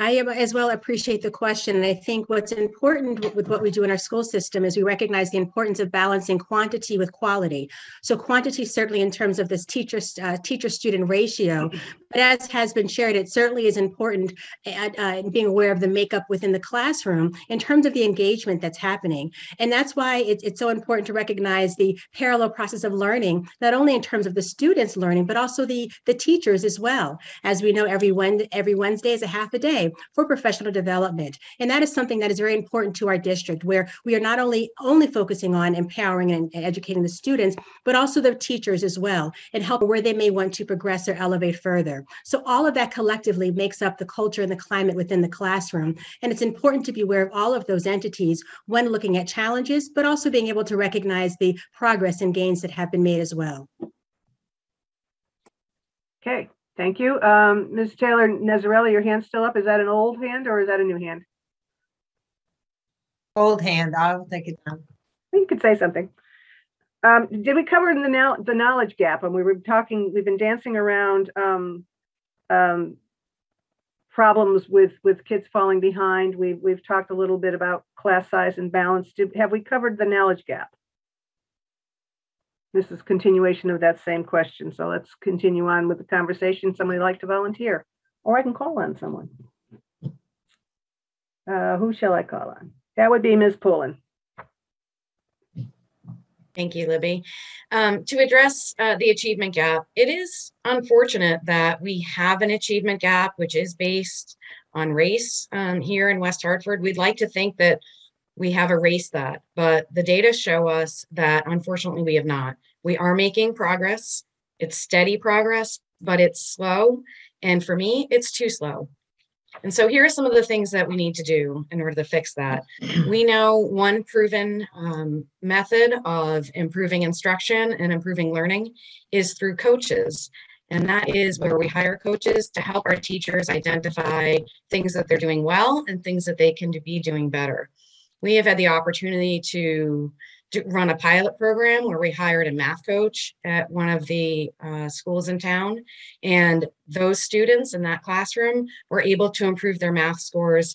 I as well appreciate the question. And I think what's important with what we do in our school system is we recognize the importance of balancing quantity with quality. So quantity certainly in terms of this teacher uh, teacher student ratio, but as has been shared, it certainly is important at uh, being aware of the makeup within the classroom in terms of the engagement that's happening. And that's why it, it's so important to recognize the parallel process of learning, not only in terms of the students learning, but also the the teachers as well. As we know, every Wednesday, every Wednesday is a half a day for professional development. And that is something that is very important to our district, where we are not only only focusing on empowering and educating the students, but also the teachers as well, and help where they may want to progress or elevate further. So all of that collectively makes up the culture and the climate within the classroom. And it's important to be aware of all of those entities when looking at challenges, but also being able to recognize the progress and gains that have been made as well. Okay, thank you. Um, Ms. Taylor Neseralla, your hand's still up. Is that an old hand or is that a new hand? Old hand, I'll take it down. You could say something. Um, did we cover the now the knowledge gap? And we were talking, we've been dancing around um, um, problems with with kids falling behind. We've we've talked a little bit about class size and balance. Did, have we covered the knowledge gap? This is continuation of that same question. So let's continue on with the conversation. Somebody like to volunteer, or I can call on someone. Uh, who shall I call on? That would be Ms. Polun. Thank you, Libby. Um, to address uh, the achievement gap, it is unfortunate that we have an achievement gap, which is based on race um, here in West Hartford. We'd like to think that we have erased that. But the data show us that unfortunately we have not. We are making progress. It's steady progress, but it's slow. And for me, it's too slow. And so here are some of the things that we need to do in order to fix that. (clears throat) We know one proven um, method of improving instruction and improving learning is through coaches. And that is where we hire coaches to help our teachers identify things that they're doing well and things that they can be doing better. We have had the opportunity to, to run a pilot program where we hired a math coach at one of the uh, schools in town. And those students in that classroom were able to improve their math scores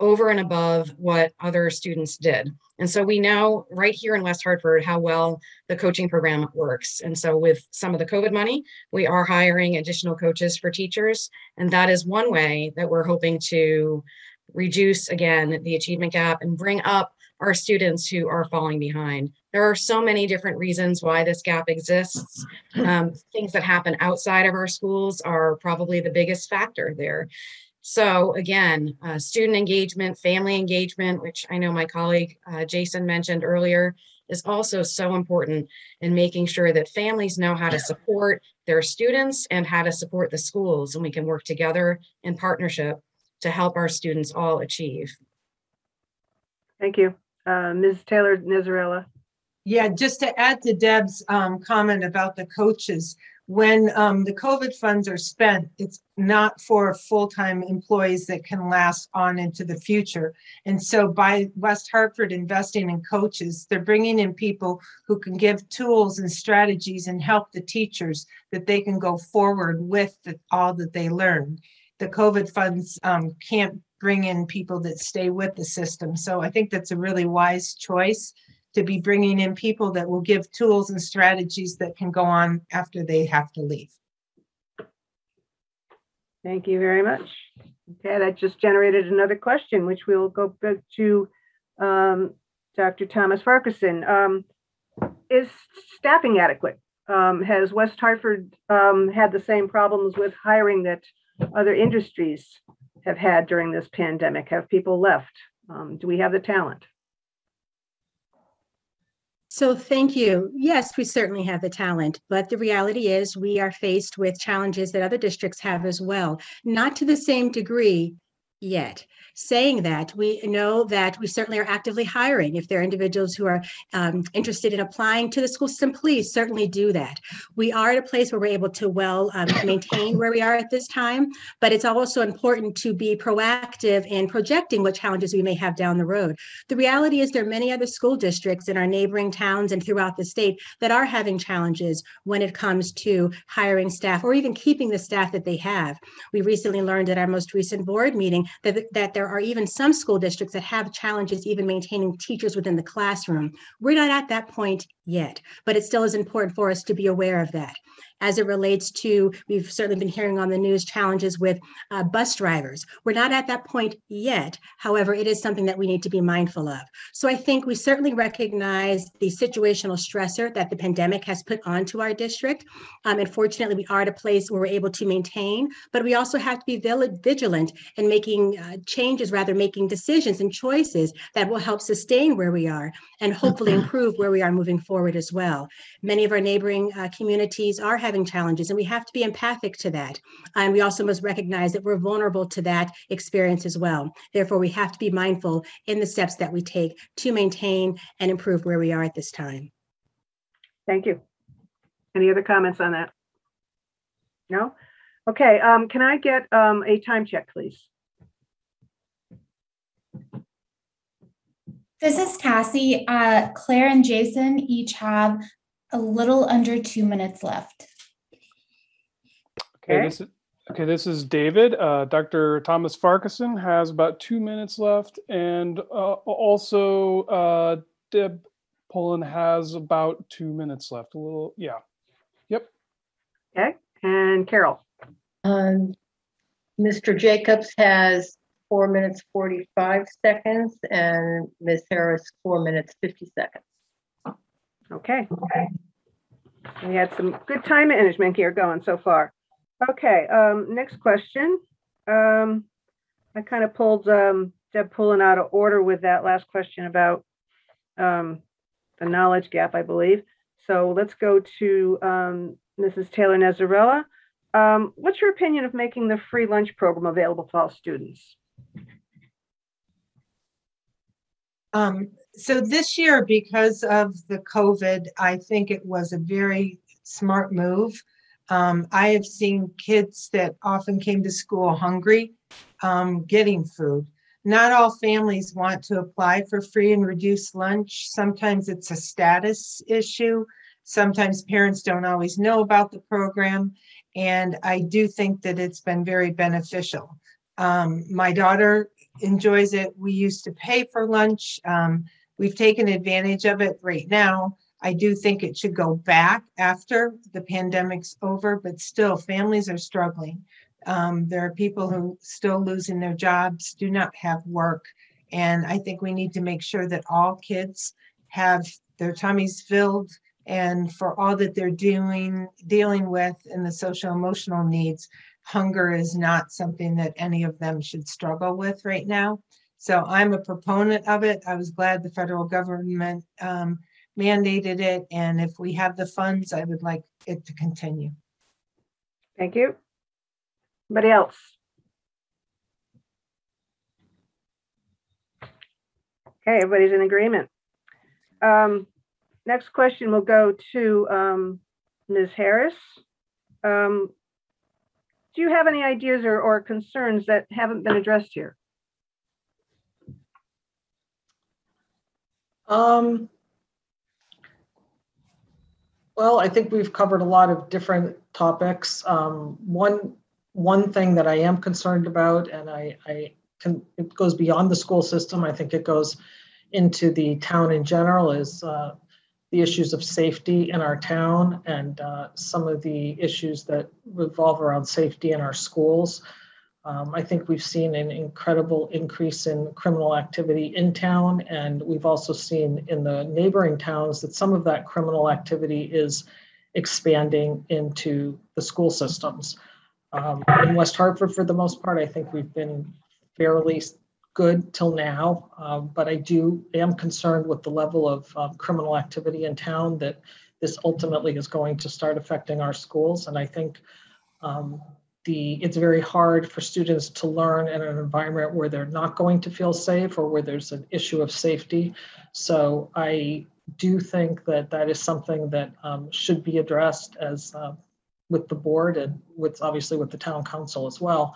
over and above what other students did. And so we know right here in West Hartford how well the coaching program works. And so with some of the COVID money, we are hiring additional coaches for teachers. And that is one way that we're hoping to reduce again the achievement gap and bring up our students who are falling behind. There are so many different reasons why this gap exists. Um, things that happen outside of our schools are probably the biggest factor there. So again, uh, student engagement, family engagement, which I know my colleague uh, Jason mentioned earlier, is also so important in making sure that families know how to support their students and how to support the schools, and we can work together in partnership to help our students all achieve. Thank you. Uh, Ms. Taylor Neseralla. Yeah, just to add to Deb's um, comment about the coaches, when um, the COVID funds are spent, it's not for full-time employees that can last on into the future. And so by West Hartford investing in coaches, they're bringing in people who can give tools and strategies and help the teachers that they can go forward with the, all that they learned. The COVID funds um, can't bring in people that stay with the system. So I think that's a really wise choice to be bringing in people that will give tools and strategies that can go on after they have to leave. Thank you very much. Okay, that just generated another question, which we'll go back to um, Dr. Thomas Farquharson. Um, is staffing adequate? Um, has West Hartford um, had the same problems with hiring that other industries have had during this pandemic? Have people left? Um, do we have the talent? So thank you. Yes, we certainly have the talent, but the reality is we are faced with challenges that other districts have as well, not to the same degree yet saying that, we know that we certainly are actively hiring. If there are individuals who are um, interested in applying to the school system, please certainly do that. We are at a place where we're able to well um, maintain where we are at this time, but it's also important to be proactive in projecting what challenges we may have down the road. The reality is there are many other school districts in our neighboring towns and throughout the state that are having challenges when it comes to hiring staff or even keeping the staff that they have. We recently learned at our most recent board meeting that, that there there are even some school districts that have challenges even maintaining teachers within the classroom. We're not at that point yet, but it still is important for us to be aware of that as it relates to, we've certainly been hearing on the news challenges with uh, bus drivers. We're not at that point yet. However, it is something that we need to be mindful of. So I think we certainly recognize the situational stressor that the pandemic has put onto our district. Um, and fortunately, we are at a place where we're able to maintain, but we also have to be vigilant in making uh, changes, rather making decisions and choices that will help sustain where we are and hopefully (clears throat) improve where we are moving forward as well. Many of our neighboring uh, communities are having challenges, and we have to be empathic to that. And we also must recognize that we're vulnerable to that experience as well. Therefore, we have to be mindful in the steps that we take to maintain and improve where we are at this time. Thank you. Any other comments on that? No? Okay, um, can I get um, a time check, please? This is Cassie. Uh, Clare and Jason each have a little under two minutes left. Okay, Okay. this is, okay, this is David. Uh, Dr. Thomas Farquharson has about two minutes left, and uh, also uh, Deb Polun has about two minutes left. A little, yeah. Yep. Okay, and Carol? Um, Mr. Jacobs has four minutes, 45 seconds, and Ms. Harris, four minutes, 50 seconds. Okay. We had some good time management here going so far. Okay, um, next question. Um, I kind of pulled, um, Deb Polun out of order with that last question about um, the knowledge gap, I believe. So let's go to um, Mrs. Taylor Neseralla. Um, what's your opinion of making the free lunch program available to all students? Um, so this year, because of the COVID, I think it was a very smart move. Um, I have seen kids that often came to school hungry, um, getting food. Not all families want to apply for free and reduced lunch. Sometimes it's a status issue. Sometimes parents don't always know about the program. And I do think that it's been very beneficial. Um, my daughter enjoys it. We used to pay for lunch. Um, we've taken advantage of it right now. I do think it should go back after the pandemic's over, but still, families are struggling. Um, there are people who still losing their jobs, do not have work. And I think we need to make sure that all kids have their tummies filled and for all that they're doing, dealing with and the social emotional needs, hunger is not something that any of them should struggle with right now. So I'm a proponent of it. I was glad the federal government um, mandated it. And if we have the funds, I would like it to continue. Thank you. Anybody else? Okay, everybody's in agreement. Um, next question will go to um, Ms. Harris. Um, do you have any ideas or, or concerns that haven't been addressed here? Um, well, I think we've covered a lot of different topics. Um, one one thing that I am concerned about, and I, I can it goes beyond the school system. I think it goes into the town in general is uh, the issues of safety in our town and uh, some of the issues that revolve around safety in our schools. Um, I think we've seen an incredible increase in criminal activity in town, and we've also seen in the neighboring towns that some of that criminal activity is expanding into the school systems. Um, in West Hartford, for the most part, I think we've been fairly good till now, um, but I do am concerned with the level of um, criminal activity in town that this ultimately is going to start affecting our schools. And I think um, the it's very hard for students to learn in an environment where they're not going to feel safe or where there's an issue of safety. So I do think that that is something that um, should be addressed as uh, with the board and with obviously with the town council as well.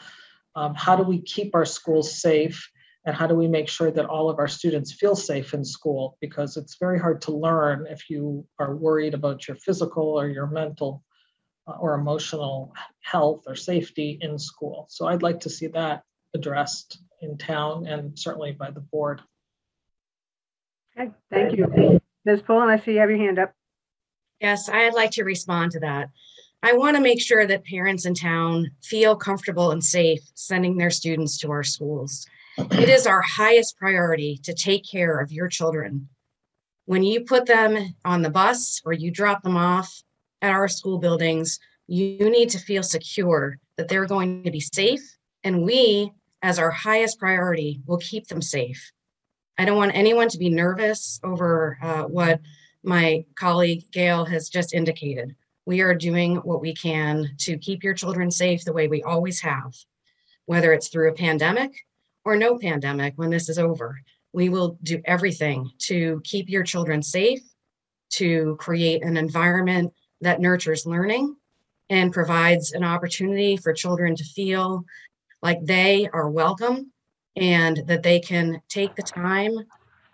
Um, how do we keep our schools safe? And how do we make sure that all of our students feel safe in school? Because it's very hard to learn if you are worried about your physical or your mental uh, or emotional health or safety in school. So I'd like to see that addressed in town and certainly by the board. Okay, thank you. Ms. Polun, I see you have your hand up. Yes, I'd like to respond to that. I want to make sure that parents in town feel comfortable and safe sending their students to our schools. It is our highest priority to take care of your children. When you put them on the bus or you drop them off at our school buildings, you need to feel secure that they're going to be safe. And we, as our highest priority, will keep them safe. I don't want anyone to be nervous over uh, what my colleague Gayle has just indicated. We are doing what we can to keep your children safe the way we always have, whether it's through a pandemic or no pandemic when this is over. We will do everything to keep your children safe, to create an environment that nurtures learning and provides an opportunity for children to feel like they are welcome and that they can take the time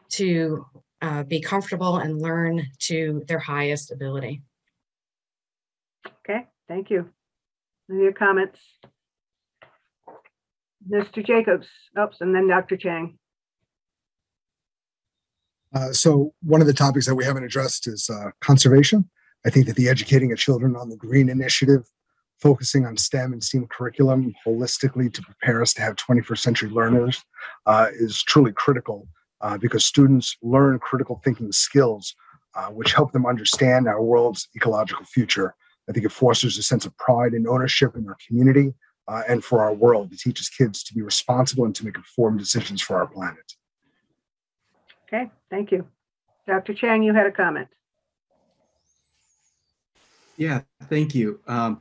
to uh, be comfortable and learn to their highest ability. Okay, thank you. Any comments? Mr. Jacobs, oops, and then Dr. Chang. Uh, so one of the topics that we haven't addressed is uh, conservation. I think that the Educating of Children on the Green Initiative, focusing on STEM and STEAM curriculum holistically to prepare us to have 21st century learners, uh, is truly critical uh, because students learn critical thinking skills, uh, which help them understand our world's ecological future. I think it fosters a sense of pride and ownership in our community, uh, and for our world. It teaches kids to be responsible and to make informed decisions for our planet. Okay, thank you. Dr. Chang, you had a comment. Yeah, thank you. Um,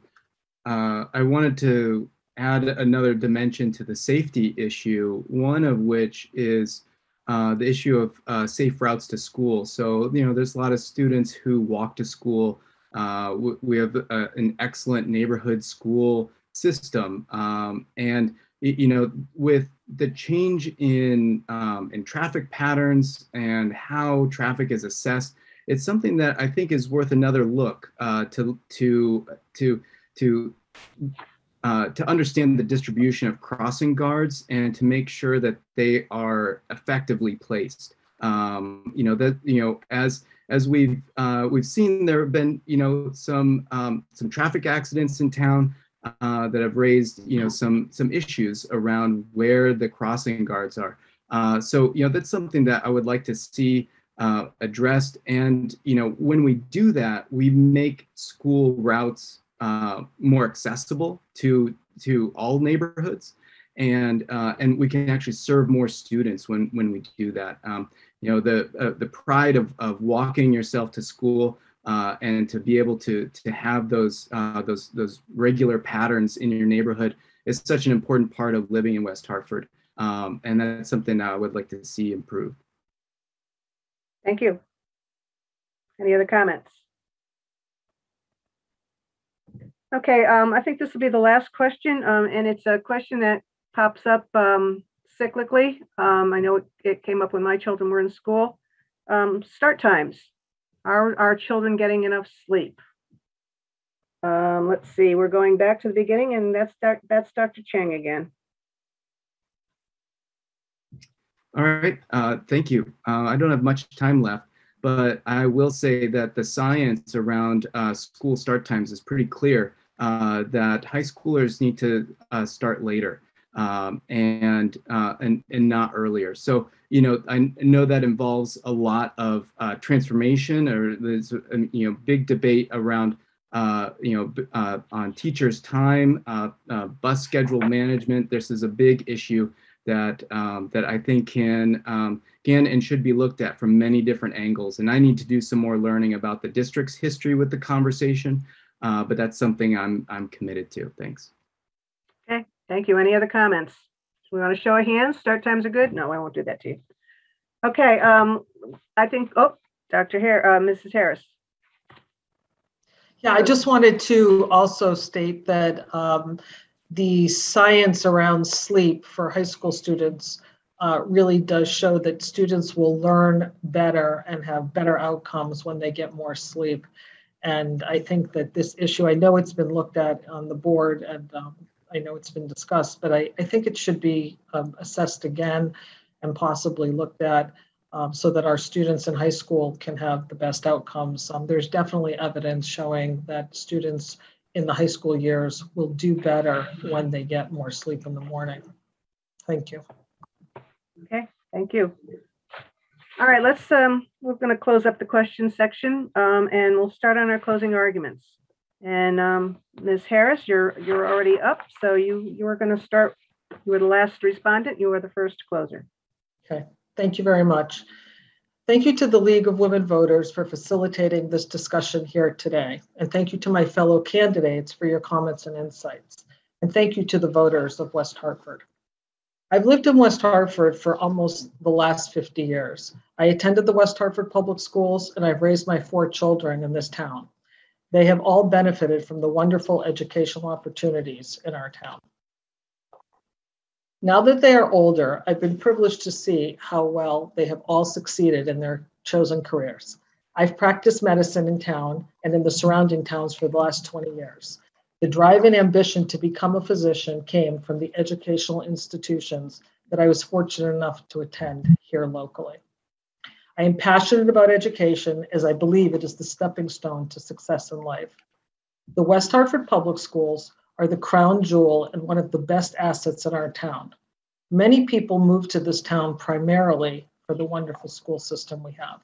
uh, I wanted to add another dimension to the safety issue, one of which is uh, the issue of uh, safe routes to school. So, you know, there's a lot of students who walk to school. Uh, we have a, an excellent neighborhood school system. Um, and, you know, with the change in, um, in traffic patterns and how traffic is assessed, it's something that I think is worth another look uh, to, to, to, to uh, to understand the distribution of crossing guards and to make sure that they are effectively placed. Um, you know that you know as as we've uh, we've seen there have been you know some um, some traffic accidents in town uh, that have raised you know some some issues around where the crossing guards are. Uh, so you know that's something that I would like to see uh, addressed. And you know when we do that, we make school routes uh, more accessible to to all neighborhoods, and uh, and we can actually serve more students when when we do that. Um, you know, the uh, the pride of of walking yourself to school uh, and to be able to to have those uh, those those regular patterns in your neighborhood is such an important part of living in West Hartford, um, and that's something I would like to see improved. Thank you. Any other comments? Okay, um, I think this will be the last question, um, and it's a question that pops up um, cyclically. Um, I know it, it came up when my children were in school. Um, start times. Are our children getting enough sleep? Um, let's see, we're going back to the beginning, and that's that's Dr. Chang again. All right, uh, thank you. Uh, I don't have much time left, but I will say that the science around uh, school start times is pretty clear uh, that high schoolers need to uh, start later um, and, uh, and, and not earlier. So, you know, I know that involves a lot of uh, transformation or there's, a, you know, big debate around, uh, you know, uh, on teachers' time, bus schedule management. This is a big issue that um, that I think can um, can and should be looked at from many different angles. And I need to do some more learning about the district's history with the conversation, uh, but that's something I'm I'm committed to. Thanks. Thank you. Any other comments? We want to show of hands. Start times are good. No, I won't do that to you. Okay, um, I think. Oh, Dr. Harris, uh, Mrs. Harris. Yeah, I just wanted to also state that um, the science around sleep for high school students uh, really does show that students will learn better and have better outcomes when they get more sleep. And I think that this issue, I know it's been looked at on the board and um, I know it's been discussed, but I, I think it should be um, assessed again and possibly looked at um, so that our students in high school can have the best outcomes. Um, there's definitely evidence showing that students in the high school years will do better when they get more sleep in the morning. Thank you. Okay, thank you. All right, let's, um, we're going to close up the question section um, and we'll start on our closing arguments. And um, Ms. Harris, you're you're already up, so you you are going to start. You were the last respondent. You were the first closer. Okay, thank you very much. Thank you to the League of Women Voters for facilitating this discussion here today. And thank you to my fellow candidates for your comments and insights. And thank you to the voters of West Hartford. I've lived in West Hartford for almost the last 50 years. I attended the West Hartford Public Schools and I've raised my four children in this town. They have all benefited from the wonderful educational opportunities in our town. Now that they are older, I've been privileged to see how well they have all succeeded in their chosen careers. I've practiced medicine in town and in the surrounding towns for the last 20 years. The drive and ambition to become a physician came from the educational institutions that I was fortunate enough to attend here locally. I am passionate about education as I believe it is the stepping stone to success in life. The West Hartford Public Schools are the crown jewel and one of the best assets in our town. Many people move to this town primarily for the wonderful school system we have.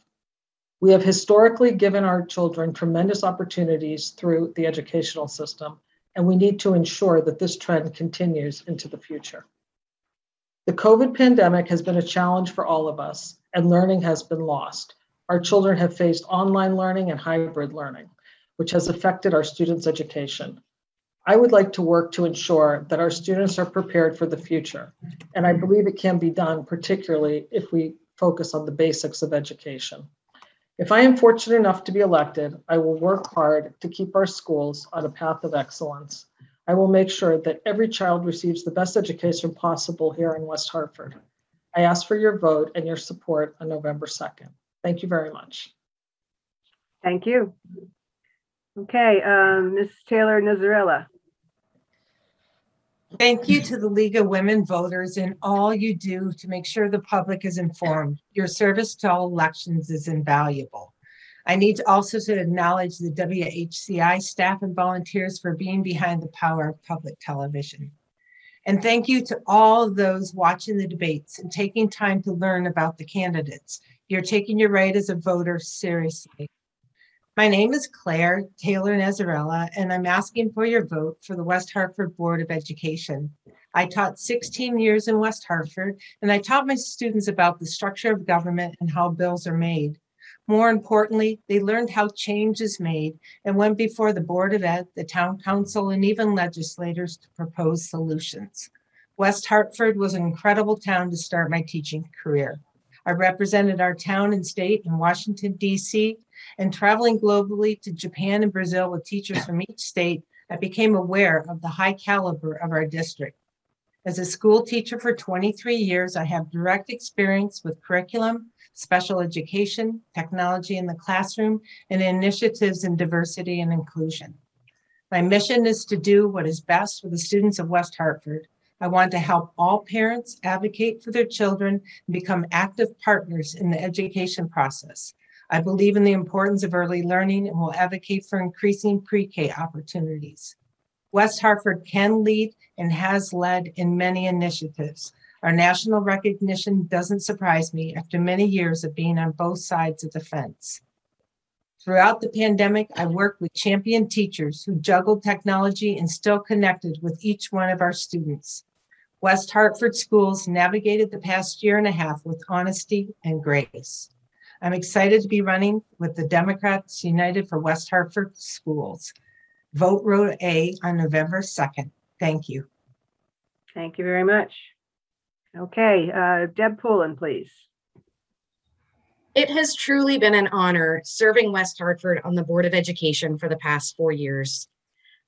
We have historically given our children tremendous opportunities through the educational system, and we need to ensure that this trend continues into the future. The COVID pandemic has been a challenge for all of us, and learning has been lost. Our children have faced online learning and hybrid learning, which has affected our students' education. I would like to work to ensure that our students are prepared for the future, and I believe it can be done, particularly if we focus on the basics of education. If I am fortunate enough to be elected, I will work hard to keep our schools on a path of excellence. I will make sure that every child receives the best education possible here in West Hartford. I ask for your vote and your support on November 2nd. Thank you very much. Thank you. Okay, um, Ms. Taylor Neseralla. Thank you to the League of Women Voters and all you do to make sure the public is informed. Your service to all elections is invaluable. I need to also to acknowledge the WHCI staff and volunteers for being behind the power of public television. And thank you to all those watching the debates and taking time to learn about the candidates. You're taking your right as a voter seriously. My name is Clare Taylor Neseralla, and I'm asking for your vote for the West Hartford Board of Education. I taught 16 years in West Hartford, and I taught my students about the structure of government and how bills are made. More importantly, they learned how change is made and went before the Board of Ed, the Town Council, and even legislators to propose solutions. West Hartford was an incredible town to start my teaching career. I represented our town and state in Washington, D.C., and traveling globally to Japan and Brazil with teachers from each state, I became aware of the high caliber of our district. As a school teacher for 23 years, I have direct experience with curriculum, special education, technology in the classroom, and initiatives in diversity and inclusion. My mission is to do what is best for the students of West Hartford. I want to help all parents advocate for their children and become active partners in the education process. I believe in the importance of early learning and will advocate for increasing pre-K opportunities. West Hartford can lead and has led in many initiatives. Our national recognition doesn't surprise me after many years of being on both sides of the fence. Throughout the pandemic, I worked with champion teachers who juggled technology and still connected with each one of our students. West Hartford schools navigated the past year and a half with honesty and grace. I'm excited to be running with the Democrats United for West Hartford Schools. Vote row A on November 2nd. Thank you. Thank you very much. Okay, uh, Deb Polun, please. It has truly been an honor serving West Hartford on the Board of Education for the past four years.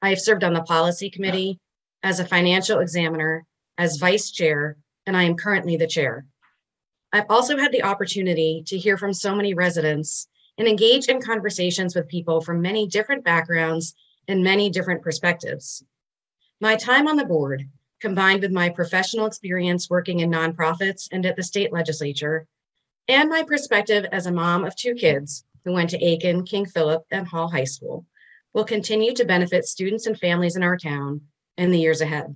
I have served on the policy committee, as a financial examiner, as vice chair, and I am currently the chair. I've also had the opportunity to hear from so many residents and engage in conversations with people from many different backgrounds and many different perspectives. My time on the board, combined with my professional experience working in nonprofits and at the state legislature, and my perspective as a mom of two kids who went to Aiken, King Philip, and Hall High School, will continue to benefit students and families in our town in the years ahead.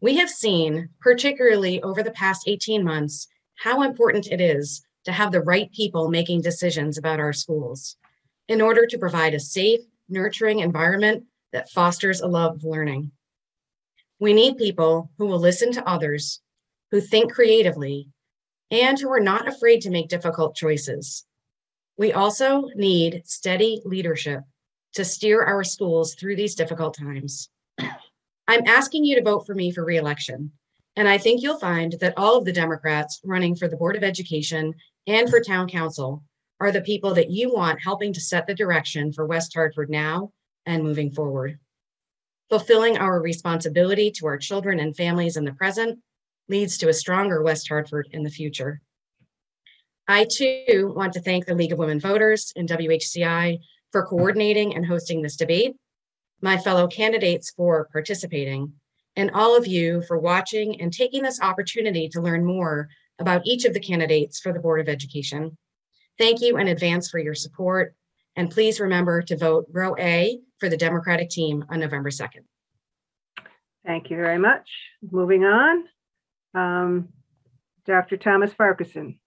We have seen, particularly over the past 18 months, how important it is to have the right people making decisions about our schools in order to provide a safe, nurturing environment that fosters a love of learning. We need people who will listen to others, who think creatively, and who are not afraid to make difficult choices. We also need steady leadership to steer our schools through these difficult times. (clears throat) I'm asking you to vote for me for reelection. And I think you'll find that all of the Democrats running for the Board of Education and for Town Council are the people that you want helping to set the direction for West Hartford now and moving forward. Fulfilling our responsibility to our children and families in the present leads to a stronger West Hartford in the future. I too want to thank the League of Women Voters and WHCI for coordinating and hosting this debate, my fellow candidates for participating, and all of you for watching and taking this opportunity to learn more about each of the candidates for the Board of Education. Thank you in advance for your support, and please remember to vote row A for the Democratic team on November 2nd. Thank you very much. Moving on. Um, Dr. Thomas Farquharson.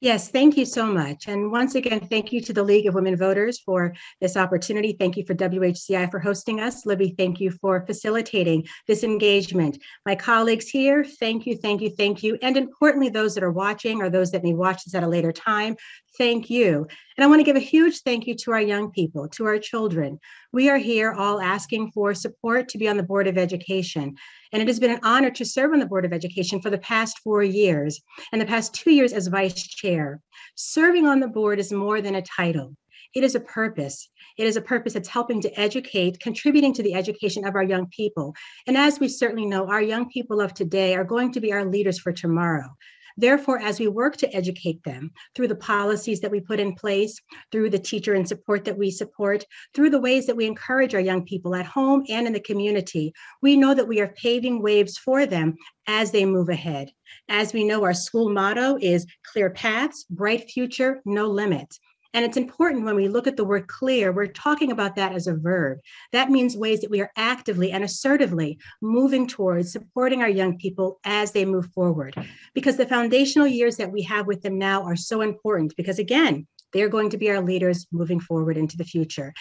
Yes, thank you so much. And once again, thank you to the League of Women Voters for this opportunity. Thank you for WHCI for hosting us. Libby, thank you for facilitating this engagement. My colleagues here, thank you, thank you, thank you. And importantly, those that are watching or those that may watch this at a later time, thank you. And I want to give a huge thank you to our young people, to our children. We are here all asking for support to be on the Board of Education. And it has been an honor to serve on the Board of Education for the past four years and the past two years as vice chair. Serving on the board is more than a title. It is a purpose. It is a purpose that's helping to educate, contributing to the education of our young people. And as we certainly know, our young people of today are going to be our leaders for tomorrow. Therefore, as we work to educate them through the policies that we put in place, through the teacher and support that we support, through the ways that we encourage our young people at home and in the community, we know that we are paving waves for them as they move ahead. As we know, our school motto is clear paths, bright future, no limits. And it's important when we look at the word clear, we're talking about that as a verb. That means ways that we are actively and assertively moving towards supporting our young people as they move forward. Because the foundational years that we have with them now are so important, because again, they're going to be our leaders moving forward into the future.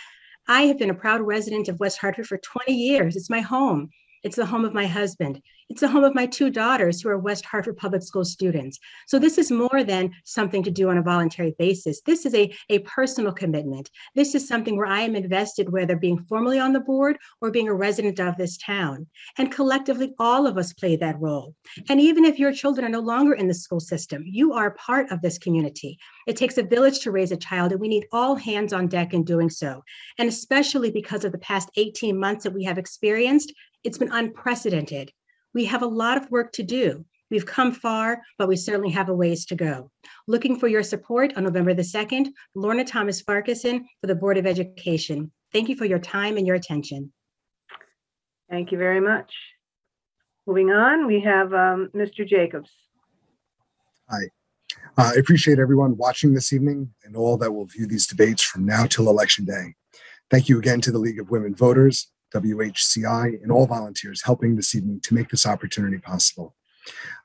I have been a proud resident of West Hartford for 20 years. It's my home. It's the home of my husband. It's the home of my two daughters who are West Hartford Public School students. So this is more than something to do on a voluntary basis. This is a, a personal commitment. This is something where I am invested, whether being formally on the board or being a resident of this town. And collectively, all of us play that role. And even if your children are no longer in the school system, you are part of this community. It takes a village to raise a child, and we need all hands on deck in doing so. And especially because of the past 18 months that we have experienced, it's been unprecedented. We have a lot of work to do. We've come far, but we certainly have a ways to go. Looking for your support on November the 2nd, Lorna Thomas Farquharson for the Board of Education. Thank you for your time and your attention. Thank you very much. Moving on, we have um, Mr. Jacobs. Uh, I appreciate everyone watching this evening and all that will view these debates from now till Election Day. Thank you again to the League of Women Voters, WHCI, and all volunteers helping this evening to make this opportunity possible.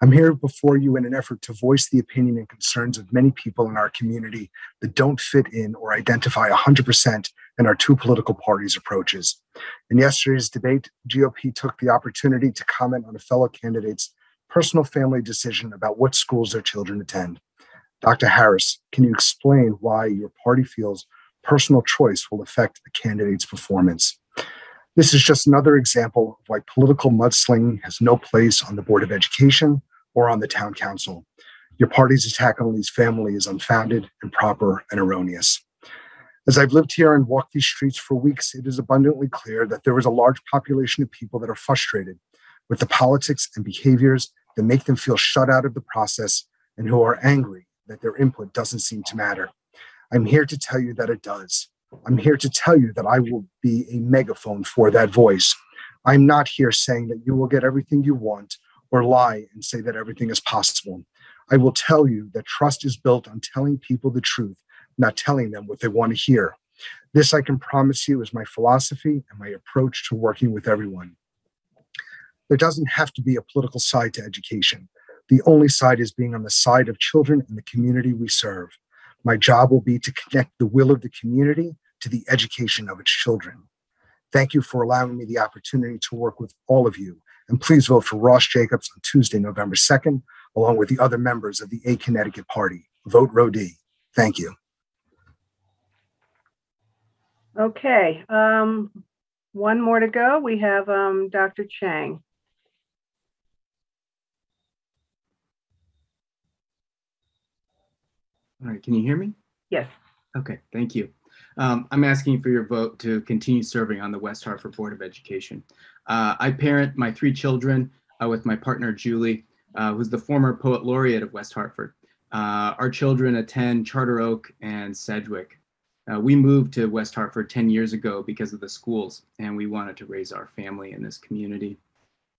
I'm here before you in an effort to voice the opinion and concerns of many people in our community that don't fit in or identify 100% in our two political parties' approaches. In yesterday's debate, GOP took the opportunity to comment on a fellow candidate's personal family decision about what schools their children attend. Dr. Harris, can you explain why your party feels personal choice will affect the candidate's performance? This is just another example of why political mudslinging has no place on the Board of Education or on the Town Council. Your party's attack on these family is unfounded, improper, and erroneous. As I've lived here and walked these streets for weeks, it is abundantly clear that there is a large population of people that are frustrated with the politics and behaviors that make them feel shut out of the process and who are angry that their input doesn't seem to matter. I'm here to tell you that it does. I'm here to tell you that I will be a megaphone for that voice. I'm not here saying that you will get everything you want or lie and say that everything is possible. I will tell you that trust is built on telling people the truth, not telling them what they want to hear. This I can promise you is my philosophy and my approach to working with everyone. There doesn't have to be a political side to education. The only side is being on the side of children and the community we serve. My job will be to connect the will of the community to the education of its children. Thank you for allowing me the opportunity to work with all of you. And please vote for Ross Jacobs on Tuesday, November 2nd, along with the other members of the A Connecticut Party. Vote Rodi. Thank you. Okay, um, one more to go. We have um, Dr. Chang. All right, can you hear me? Yes. Okay, thank you. Um, I'm asking for your vote to continue serving on the West Hartford Board of Education. Uh, I parent my three children uh, with my partner Julie, uh, who's the former poet laureate of West Hartford. Uh, our children attend Charter Oak and Sedgwick. Uh, we moved to West Hartford 10 years ago because of the schools, and we wanted to raise our family in this community.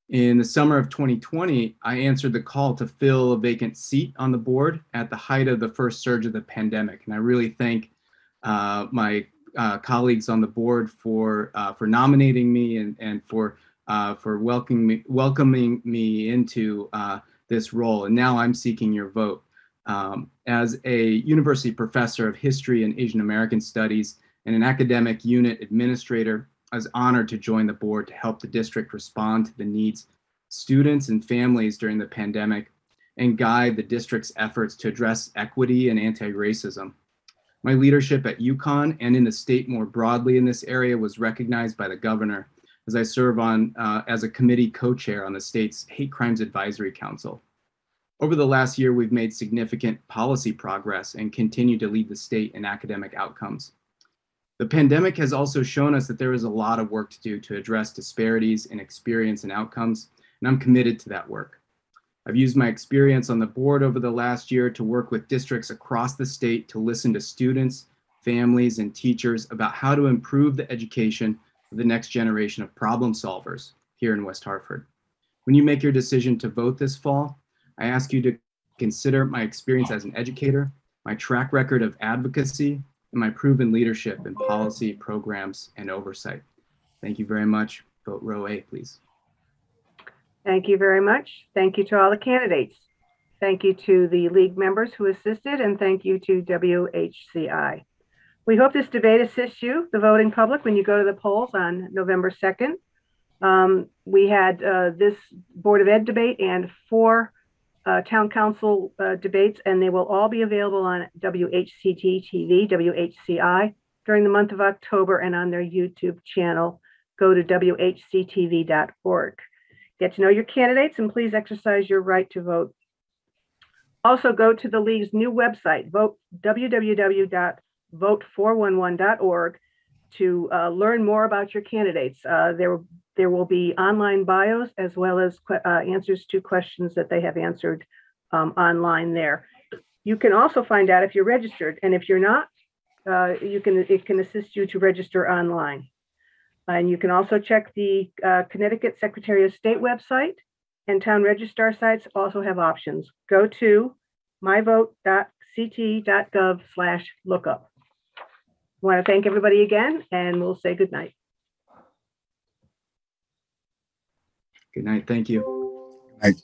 In the summer of 2020, I answered the call to fill a vacant seat on the board at the height of the first surge of the pandemic. And I really thank my uh, colleagues on the board for uh, for nominating me and and for uh, for welcoming me welcoming me into uh, this role. And now I'm seeking your vote. Um, as a university professor of history and Asian American studies and an academic unit administrator, I was honored to join the board to help the district respond to the needs students and families during the pandemic and guide the district's efforts to address equity and anti-racism. My leadership at UConn and in the state more broadly in this area was recognized by the governor as I serve on uh, as a committee co-chair on the state's Hate Crimes Advisory Council. Over the last year, we've made significant policy progress and continue to lead the state in academic outcomes. The pandemic has also shown us that there is a lot of work to do to address disparities in experience and outcomes, and I'm committed to that work. I've used my experience on the board over the last year to work with districts across the state to listen to students, families, and teachers about how to improve the education of the next generation of problem solvers here in West Hartford. When you make your decision to vote this fall, I ask you to consider my experience as an educator, my track record of advocacy, and my proven leadership in policy, programs, and oversight. Thank you very much. Vote row A, please. Thank you very much. Thank you to all the candidates. Thank you to the league members who assisted, and thank you to WHCI. We hope this debate assists you, the voting public, when you go to the polls on November 2nd. Um, we had uh, this Board of Ed debate and four uh, town council uh, debates, and they will all be available on WHCT TV, WHCI, during the month of October and on their YouTube channel. Go to WHCTV.org. Get to know your candidates and please exercise your right to vote. Also, go to the league's new website, vote www.vote411.org to uh, learn more about your candidates. Uh, there, there will be online bios as well as que- uh, answers to questions that they have answered um, online there. You can also find out if you're registered, and if you're not, uh, you can it can assist you to register online. And you can also check the uh, Connecticut Secretary of State website and town registrar sites also have options. Go to myvote.ct.gov slash lookup. Want to thank everybody again, and we'll say good night. Good night. Thank you. Good night.